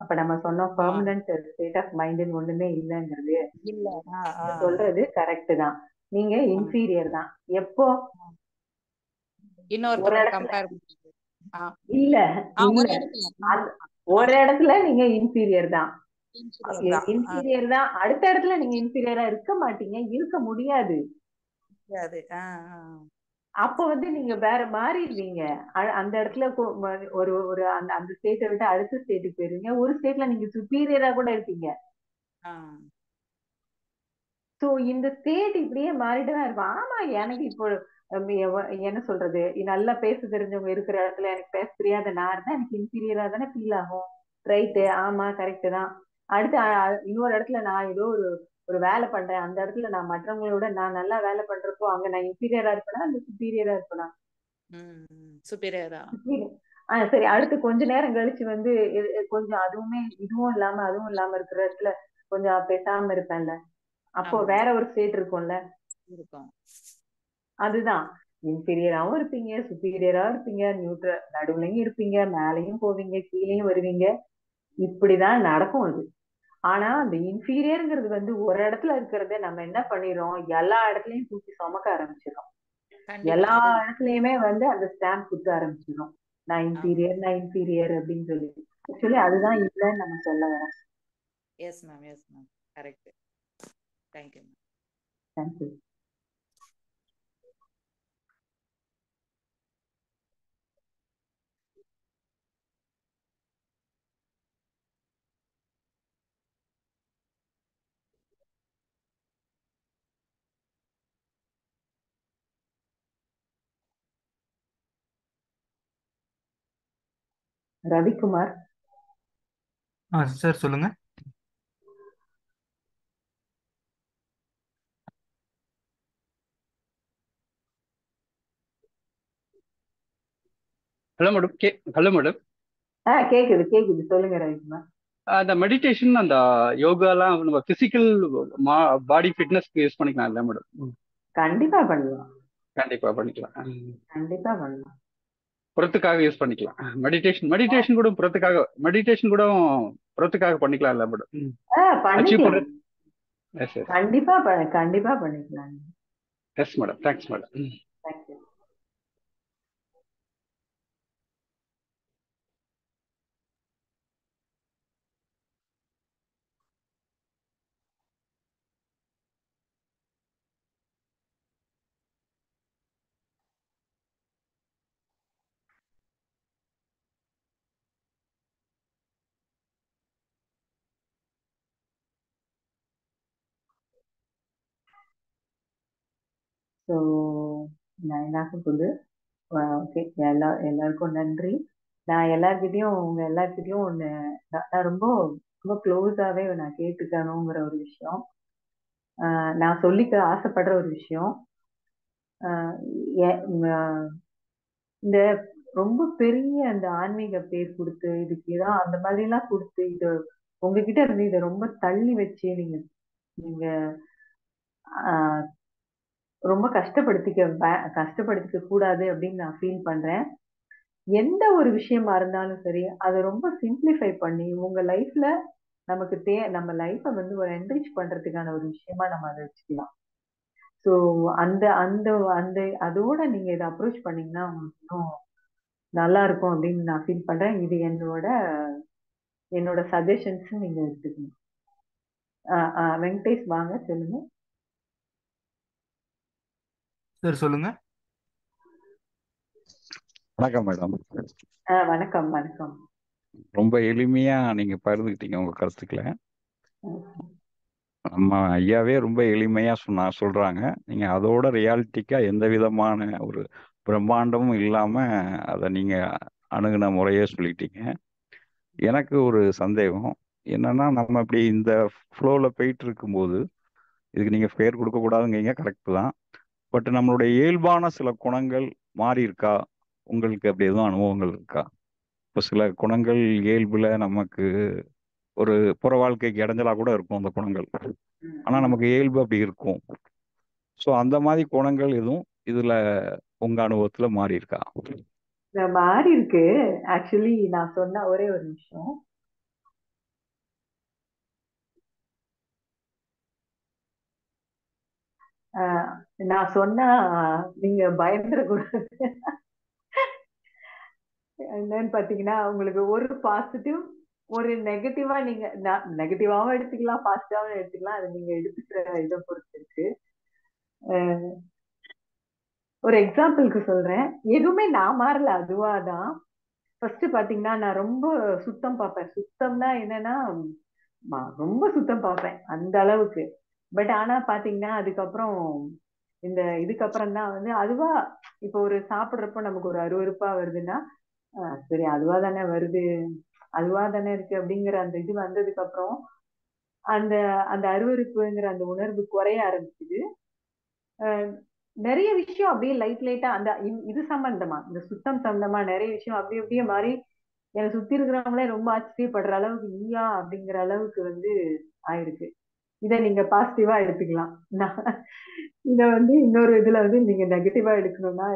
அப்ப நம்ம சொன்னோம் பெர்மனன்ட் ஸ்டேட் ஆஃப் மைண்ட்னு ஒண்ணுமே இல்லைங்கிறது. சொல்றது கரெக்ட் தான். நீங்க இன்ஃபீரியர் தான். எப்போ? ஆ. இல்ல ஒரு இடத்துல. நீங்க இன்ஃபீரியர் தான். இன்ஃபீரியர் தான். அடுத்த இடத்துல நீங்க இன்ஃபீரியரா இருக்க மாட்டீங்க. இருக்க முடியாது. அப்ப வந்து நீங்க வேற மாறிடுவீங்க. அந்த இடத்துல ஒரு ஒரு அந்த அந்த ஸ்டேட்டை விட்டு அடுத்த ஸ்டேட்டுக்கு போயிருவீங்க. ஒரு ஸ்டேட்ல நீங்க சுப்பீரியரா கூட இருப்பீங்க. சோ இந்த ஸ்டேட் இப்படியே மாறிட்டு தான் இருக்கும். ஆமா எனக்கு இப்போ என்ன சொல்றது? நல்லா பேச தெரிஞ்சவங்க இருக்கிற இடத்துல எனக்கு பேச தெரியாத நான் இருந்தா எனக்கு இன்ஃபீரியரா தானே ஃபீல் ஆகும். ரைட்டு ஆமா கரெக்ட் தான். அடுத்து இன்னொரு இடத்துல நான் ஏதோ ஒரு ஒரு வேலை பண்றேன். அந்த இடத்துல நான் மற்றவங்களோட நான் நல்லா வேலை பண்றப்போ அங்க நான் இன்ஃபீரியரா இருப்பேனா? அந்த சுப்பீரியரா இருப்பேனா? சுப்பீரியரா superior. ஆ. சரி. அடுத்து கொஞ்ச நேரம் கழிச்சு வந்து கொஞ்சம் அதுவுமே இதுவும் இல்லாம அதுவும் இல்லாம இருக்கிற இடத்துல கொஞ்சம் பேசாம இருப்பேன்ல. அப்போ வேற ஒரு ஸ்டேட் இருக்கும்ல. இருக்கும். அதுதான். இன்ஃபீரியராவும் இருப்பீங்க சுப்பீரியரா இருப்பீங்க நியூட்ரல் நடுவுலயும் இருப்பீங்க மேலையும் போவீங்க கீழேயும் வருவீங்க. இப்படிதான் நடக்கும் அது. ஆனா அந்த இன்ஃபீரியர்ங்கிறது வந்து ஒரு இடத்துல இருக்கிறத நம்ம என்ன பண்ணிடுறோம்? எல்லா இடத்துலயும் தூக்கி சுமக்க ஆரம்பிச்சிடும் எல்லா இடத்துலயுமே வந்து அந்த ஸ்டாம்ப் குத்த ஆரம்பிச்சிடும் நான் இன்ஃபீரியர் நான் இன்ஃபீரியர் அப்படின்னு சொல்லி. ஆக்சுவலி அதுதான் இல்லைன்னு நம்ம சொல்ல வரேன் yes ma'am yes ma'am correct thank you ma'am thank you Ravikumar. Ah sir சொல்லுங்க. ஹலோ மேடம் கே ஹலோ மேடம் ஆ கேக்குது கேக்குது. சொல்லுங்க ரவிக்குமார். அந்த மெடிடேஷன் அந்த யோகாலாம் நம்ம பிசிக்கல் பாடி ஃபிட்னஸ்க்கு யூஸ் பண்ணிக்கலாம் இல்ல மேடம் கண்டிப்பா பண்ணலாம். கண்டிப்பா பண்ணிக்கலாம். கண்டிப்பா பண்ணலாம். புறத்துக்காக யூஸ் பண்ணிக்கலாம். மெடிடேஷன் மெடிடேஷன் கூட புறத்துக்காக மெடிடேஷன் கூட புறத்துக்காக பண்ணிக்கலாம் இல்ல மேடம் கண்டிப்பா கண்டிப்பா பண்ணிக்கலாம். Yes madam thanks madam thank you so நான் என்ன சொல்றது ஓகே எல்லா எல்லாருக்கும் நன்றி. நான் எல்லார்கிட்டயும் உங்க எல்லார்கிட்டேயும் ஒன்று நான் ரொம்ப ரொம்ப க்ளோஸாகவே நான் கேட்டுக்கணுங்கிற ஒரு விஷயம். நான் சொல்லிக்க ஆசைப்படுற ஒரு விஷயம். இந்த ரொம்ப பெரிய அந்த ஆன்மீக பேர் கொடுத்து இதுக்கு இதான் அந்த மாதிரிலாம் கொடுத்து இது உங்ககிட்ட இருந்து இதை ரொம்ப தள்ளி வச்சு நீங்க நீங்க ரொம்ப கஷ்டப்படுத்திக்க கஷ்டப்படுத்திக்க கூடாது அப்படின்னு நான் ஃபீல் பண்றேன். எந்த ஒரு விஷயமா இருந்தாலும் சரி அதை ரொம்ப சிம்பிளிஃபை பண்ணி உங்க லைஃப்ல நமக்கு தே நம்ம லைஃப்பை வந்து ஒரு என்ரிச் பண்றதுக்கான ஒரு விஷயமா நம்ம அதை வச்சுக்கலாம். ஸோ அந்த அந்த அந்த அதோட நீங்க இதை அப்ரோச் பண்ணீங்கன்னா உங்களுக்கு இன்னும் நல்லா இருக்கும் அப்படின்னு நான் ஃபீல் பண்றேன். இது என்னோட என்னோட சஜஷன்ஸ் நீங்க எடுத்துக்கணும். வெங்கடேஷ் வாங்க சொல்லுங்க. சார் சொல்லுங்க. வணக்கம் மேடம். வணக்கம் வணக்கம். ரொம்ப எளிமையா நீங்க பகிர்ந்துக்கிட்டீங்க உங்க கருத்துக்களை. நம்ம ஐயாவே ரொம்ப எளிமையா சொன்னா சொல்றாங்க. நீங்க அதோட ரியாலிட்டிக்கா எந்த விதமான ஒரு பிரம்மாண்டமும் இல்லாம அதை நீங்க அணுகுன முறையே சொல்லிட்டீங்க. எனக்கு ஒரு சந்தேகம். என்னன்னா நம்ம இப்படி இந்த ஃப்ளோல போயிட்டு இருக்கும்போது இதுக்கு நீங்க பேர் கொடுக்க கூடாதுங்கிறீங்க கரெக்ட் தான். பட் நம்மளுடைய இயல்பான சில குணங்கள் மாறி இருக்கா உங்களுக்கு அப்படி எதுவும் அனுபவங்கள் இருக்கா? இப்போ சில குணங்கள் இயல்புல நமக்கு ஒரு புற வாழ்க்கைக்கு இடைஞ்சலா கூட இருக்கும் அந்த குணங்கள். ஆனா நமக்கு இயல்பு அப்படி இருக்கும். ஸோ அந்த மாதிரி குணங்கள் எதுவும் இதுல உங்க அனுபவத்துல மாறி இருக்கா மாறி இருக்கு ஆக்சுவலி நான் சொன்ன ஒரே ஒரு விஷயம் ஆஹ் நான் சொன்னா நீங்க பயந்துடக்கூடாது. என்னன்னு பாத்தீங்கன்னா உங்களுக்கு ஒரு பாசிட்டிவ் ஒரு நெகட்டிவா நீங்க நெகட்டிவாவும் எடுத்துக்கலாம் பாசிட்டிவாவும் எடுத்துக்கலாம். அது நீங்க எடுத்துக்கிற இதை பொறுத்து இருக்கு. ஒரு எக்ஸாம்பிளுக்கு சொல்றேன். எதுவுமே நான் மாறல அதுவாதான். ஃபர்ஸ்ட் பாத்தீங்கன்னா நான் ரொம்ப சுத்தம் பார்ப்பேன். சுத்தம்னா என்னன்னா ரொம்ப சுத்தம் பார்ப்பேன் அந்த அளவுக்கு. பட் ஆனா பாத்தீங்கன்னா அதுக்கப்புறம் இந்த இதுக்கப்புறம் தான் வந்து அதுவா இப்போ ஒரு சாப்பிட்றப்போ நமக்கு ஒரு அருவறுப்பா வருதுன்னா சரி அதுவா தானே வருது. அதுவா தானே இருக்கு அப்படிங்கிற அந்த இது வந்ததுக்கு அப்புறம் அந்த அந்த அருவருப்புங்கிற அந்த உணர்வு குறைய ஆரம்பிச்சுது. நிறைய விஷயம் அப்படியே லைட் லைட்டா அந்த இது சம்பந்தமா இந்த சுத்தம் சம்பந்தமா நிறைய விஷயம் அப்படி அப்படியே மாறி என்னை சுத்தி இருக்கிறவங்களே ரொம்ப ஆச்சரியப்படுற அளவுக்கு நீயா அப்படிங்கிற அளவுக்கு வந்து ஆயிருக்கு. இதை நீங்க பாசிட்டிவா எடுத்துக்கலாம். நான் வந்து இன்னொரு இதுல வந்து நீங்க நெகட்டிவா எடுக்கணும்னா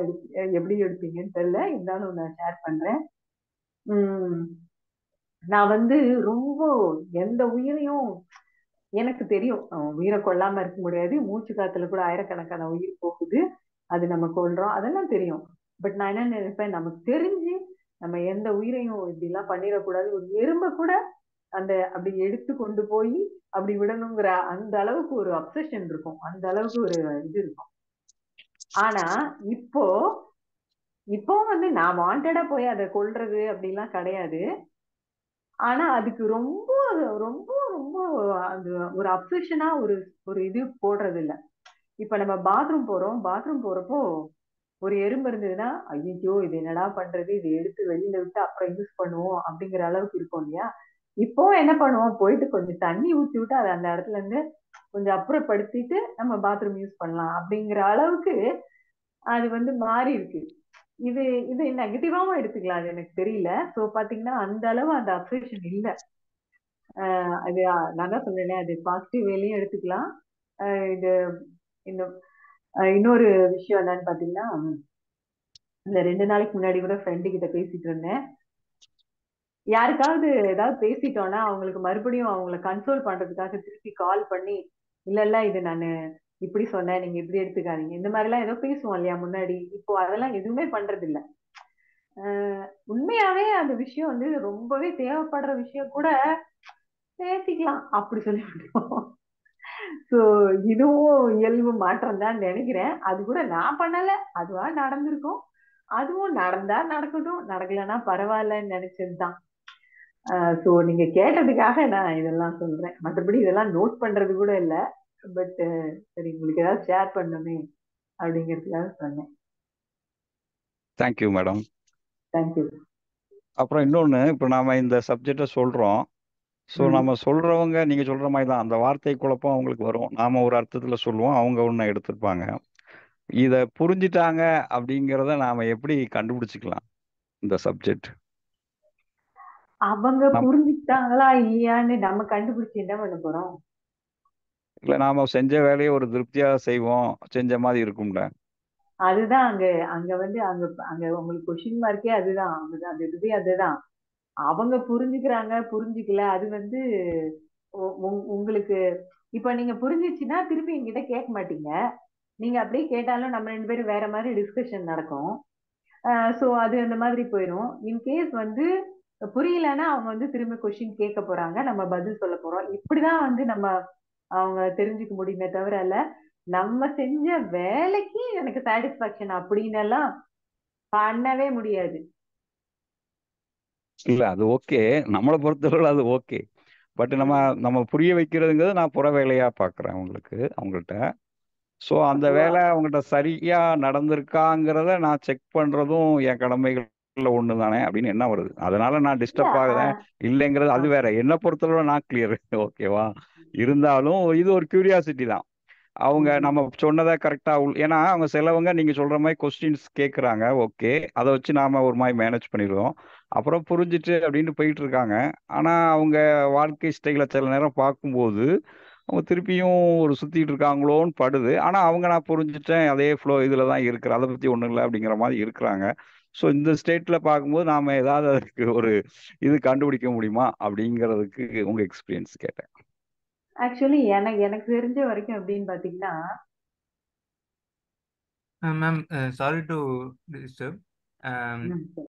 எப்படி எடுப்பீங்கன்னு தெரியல. இருந்தாலும் நான் ஷேர் பண்றேன். உம் நான் வந்து ரொம்ப எந்த உயிரையும் எனக்கு தெரியும். உயிரை கொல்லாம இருக்க முடியாது. மூச்சு காத்துல கூட ஆயிரக்கணக்கான உயிர் போகுது. அது நம்ம கொள்றோம் அதெல்லாம் தெரியும். பட் நான் என்ன நினைப்பேன்? நமக்கு தெரிஞ்சு நம்ம எந்த உயிரையும் இப்படி எல்லாம் பண்ணிடக்கூடாது. ஒரு எறும்பை கூட அந்த அப்படி எடுத்து கொண்டு போய் அப்படி விடணுங்கிற அந்த அளவுக்கு ஒரு அப்சஷன் இருக்கும். அந்த அளவுக்கு ஒரு இது இருக்கும். ஆனா இப்போ இப்போ வந்து நான் வாண்டடா போய் அதை கொல்றது அப்படிலாம் கிடையாது. ஆனா அதுக்கு ரொம்ப ரொம்ப ரொம்ப அது ஒரு அப்சஷனா ஒரு ஒரு இது போடுறது இல்ல இப்ப நம்ம பாத்ரூம் போறோம். பாத்ரூம் போறப்போ ஒரு எறும்பு இருந்ததுன்னா ஐயோ இது என்னடா பண்றது? இது எடுத்து வெளியில விட்டு அப்புறம் யூஸ் பண்ணுவோம் அப்படிங்கிற அளவுக்கு இருக்கும் இல்லையா? இப்போ என்ன பண்ணுவோம்? போயிட்டு கொஞ்சம் தண்ணி ஊத்தி விட்டு அதை அந்த இடத்துல இருந்து கொஞ்சம் அப்புறப்படுத்திட்டு நம்ம பாத்ரூம் யூஸ் பண்ணலாம். அப்படிங்கிற அளவுக்கு அது வந்து மாறி இருக்கு. இது இது நெகட்டிவாவும் எடுத்துக்கலாம். அது எனக்கு தெரியல. ஸோ பாத்தீங்கன்னா அந்த அளவு அந்த அப்ரேஷன் இல்லை. அது நான் தான் சொன்னேனே அது பாசிட்டிவ் வேலையும் எடுத்துக்கலாம். இது இந்த இன்னொரு விஷயம் என்னன்னு பாத்தீங்கன்னா இந்த ரெண்டு நாளைக்கு முன்னாடி கூட ஃப்ரெண்டு கிட்ட பேசிட்டு இருந்தேன். யாருக்காவது ஏதாவது பேசிட்டோம்னா அவங்களுக்கு மறுபடியும் அவங்கள கன்சோல் பண்றதுக்காக திருப்பி கால் பண்ணி இல்ல இல்ல இது நானு இப்படி சொன்னேன் நீங்க இப்படி எடுத்துக்காதீங்க. இந்த மாதிரி எல்லாம் ஏதோ பேசுவோம் இல்லையா முன்னாடி. இப்போ அதெல்லாம் எதுவுமே பண்றது இல்ல ஆஹ் உண்மையாவே அந்த விஷயம் வந்து ரொம்பவே தேவைப்படுற விஷயம் கூட பேசிக்கலாம். அப்படி சொல்லி சோ இதுவும் இயல்பு மாற்றம் தான் நினைக்கிறேன். அது கூட நான் பண்ணல. அதுவா நடந்திருக்கும். அதுவும் நடந்தா நடக்கட்டும். நடக்கலன்னா பரவாயில்லன்னு நினைச்சதுதான். சோ நீங்க கேட்டதுக்காக நான் இதெல்லாம் சொல்றேன். மற்றபடி இதெல்லாம் நோட் பண்றது கூட இல்ல. பட் சரி உங்களுக்கு ஏதாவது ஷேர் பண்ணணுமே அப்படிங்கிறதுக்காக சொன்னேன். தேங்க்யூ மேடம் தேங்க்யூ அப்புறம் இன்னொன்று இப்போ நாம இந்த சப்ஜெக்டை சொல்கிறோம் ஸோ நம்ம சொல்கிறவங்க நீங்கள் சொல்கிற மாதிரி தான். அந்த வார்த்தை குழப்பம் அவங்களுக்கு வரும். நாம் ஒரு அர்த்தத்தில் சொல்லுவோம் அவங்க ஒன்று எடுத்திருப்பாங்க. இதை புரிஞ்சிட்டாங்க அப்படிங்கிறத நாம் எப்படி கண்டுபிடிச்சிக்கலாம்? இந்த சப்ஜெக்ட் அவங்க புரிஞ்சுக்கிட்டாங்களா இல்லையான்னு நம்ம கண்டுபிடிச்சு என்ன பண்ண போறோம்? இல்லை நாம் செஞ்ச வேலையை ஒரு திருப்தியாக செய்வோம். செஞ்ச மாதிரி இருக்கும்ல. அதுதான் அங்க அங்க வந்து அங்க அங்க உங்களுக்கு கொஸ்டின் மார்க்கே அதுதான். அந்த இதுவே அதுதான். அவங்க புரிஞ்சுக்கிறாங்க புரிஞ்சுக்கல அது வந்து உங்களுக்கு இப்ப நீங்க புரிஞ்சிச்சுன்னா திருப்பி என்கிட்ட கேட்க மாட்டீங்க. நீங்க அப்படியே கேட்டாலும் நம்ம ரெண்டு பேரும் வேற மாதிரி டிஸ்கஷன் நடக்கும். ஸோ அது அந்த மாதிரி போயிடும் இன்கேஸ் வந்து புரியலன்னா அவங்க வந்து திரும்ப கொஸ்டின் கேட்க போறாங்க. நம்ம பதில் சொல்ல போறோம். இப்படிதான் வந்து நம்ம அவங்க தெரிஞ்சுக்க முடியுமே தவிர இல்ல. நம்ம செஞ்ச வேலைக்கு எனக்கு சாட்டிஸ்பாக்சன் அப்படின்னு எல்லாம் பண்ணவே முடியாது. இல்லை அது ஓகே நம்மளை பொறுத்தவரை அது ஓகே பட் நம்ம. நம்ம புரிய வைக்கிறதுங்கிறது நான் புற வேலையாக பார்க்குறேன் அவங்களுக்கு அவங்கள்ட்ட. ஸோ அந்த வேலை அவங்கள்ட்ட சரியா நடந்திருக்காங்கிறத நான் செக் பண்றதும் என் ஒன்று தானே அப்படின்னு என்ன வருது? அதனால நான் இல்ல டிஸ்டர்ப் ஆகுறேன். இல்லைங்கிறது அது வேற. என்னை பொறுத்தளவு நான் கிளியர் ஓகேவா இருந்தாலும் இது ஒரு கியூரியாசிட்டி தான். அவங்க நம்ம சொன்னதை கரெக்டா ஏன்னா அவங்க சிலவங்க நீங்க சொல்ற மாதிரி கொஸ்டின்ஸ் கேட்குறாங்க ஓகே அதை வச்சு நாம ஒரு மாதிரி மேனேஜ் பண்ணிடுவோம் அப்புறம் புரிஞ்சுட்டு அப்படின்னு போயிட்டு இருக்காங்க. ஆனா அவங்க வாழ்க்கை ஸ்டைல சில நேரம் பார்க்கும்போது அவங்க திருப்பியும் ஒரு சுத்திட்டு இருக்காங்களோன்னு படுது. ஆனா அவங்க நான் புரிஞ்சுட்டேன். அதே ஃப்ளோ இதுல தான் இருக்கிற. அதை பத்தி ஒண்ணும் இல்லை அப்படிங்கிற மாதிரி இருக்கிறாங்க. ஸோ இந்த ஸ்டேட்ல பார்க்கும்போது நாம ஏதாவது அதுக்கு ஒரு இது கண்டுபிடிக்க முடியுமா? அப்படிங்கிறதுக்கு உங்க எக்ஸ்பீரியன்ஸ் கேட்டேன். ஆக்சுவலி எனக்கு எனக்கு தெரிஞ்ச வரைக்கும் அப்படின்னு பாத்தீங்கன்னா மேம் சாரி டு டிஸ்டர்ப்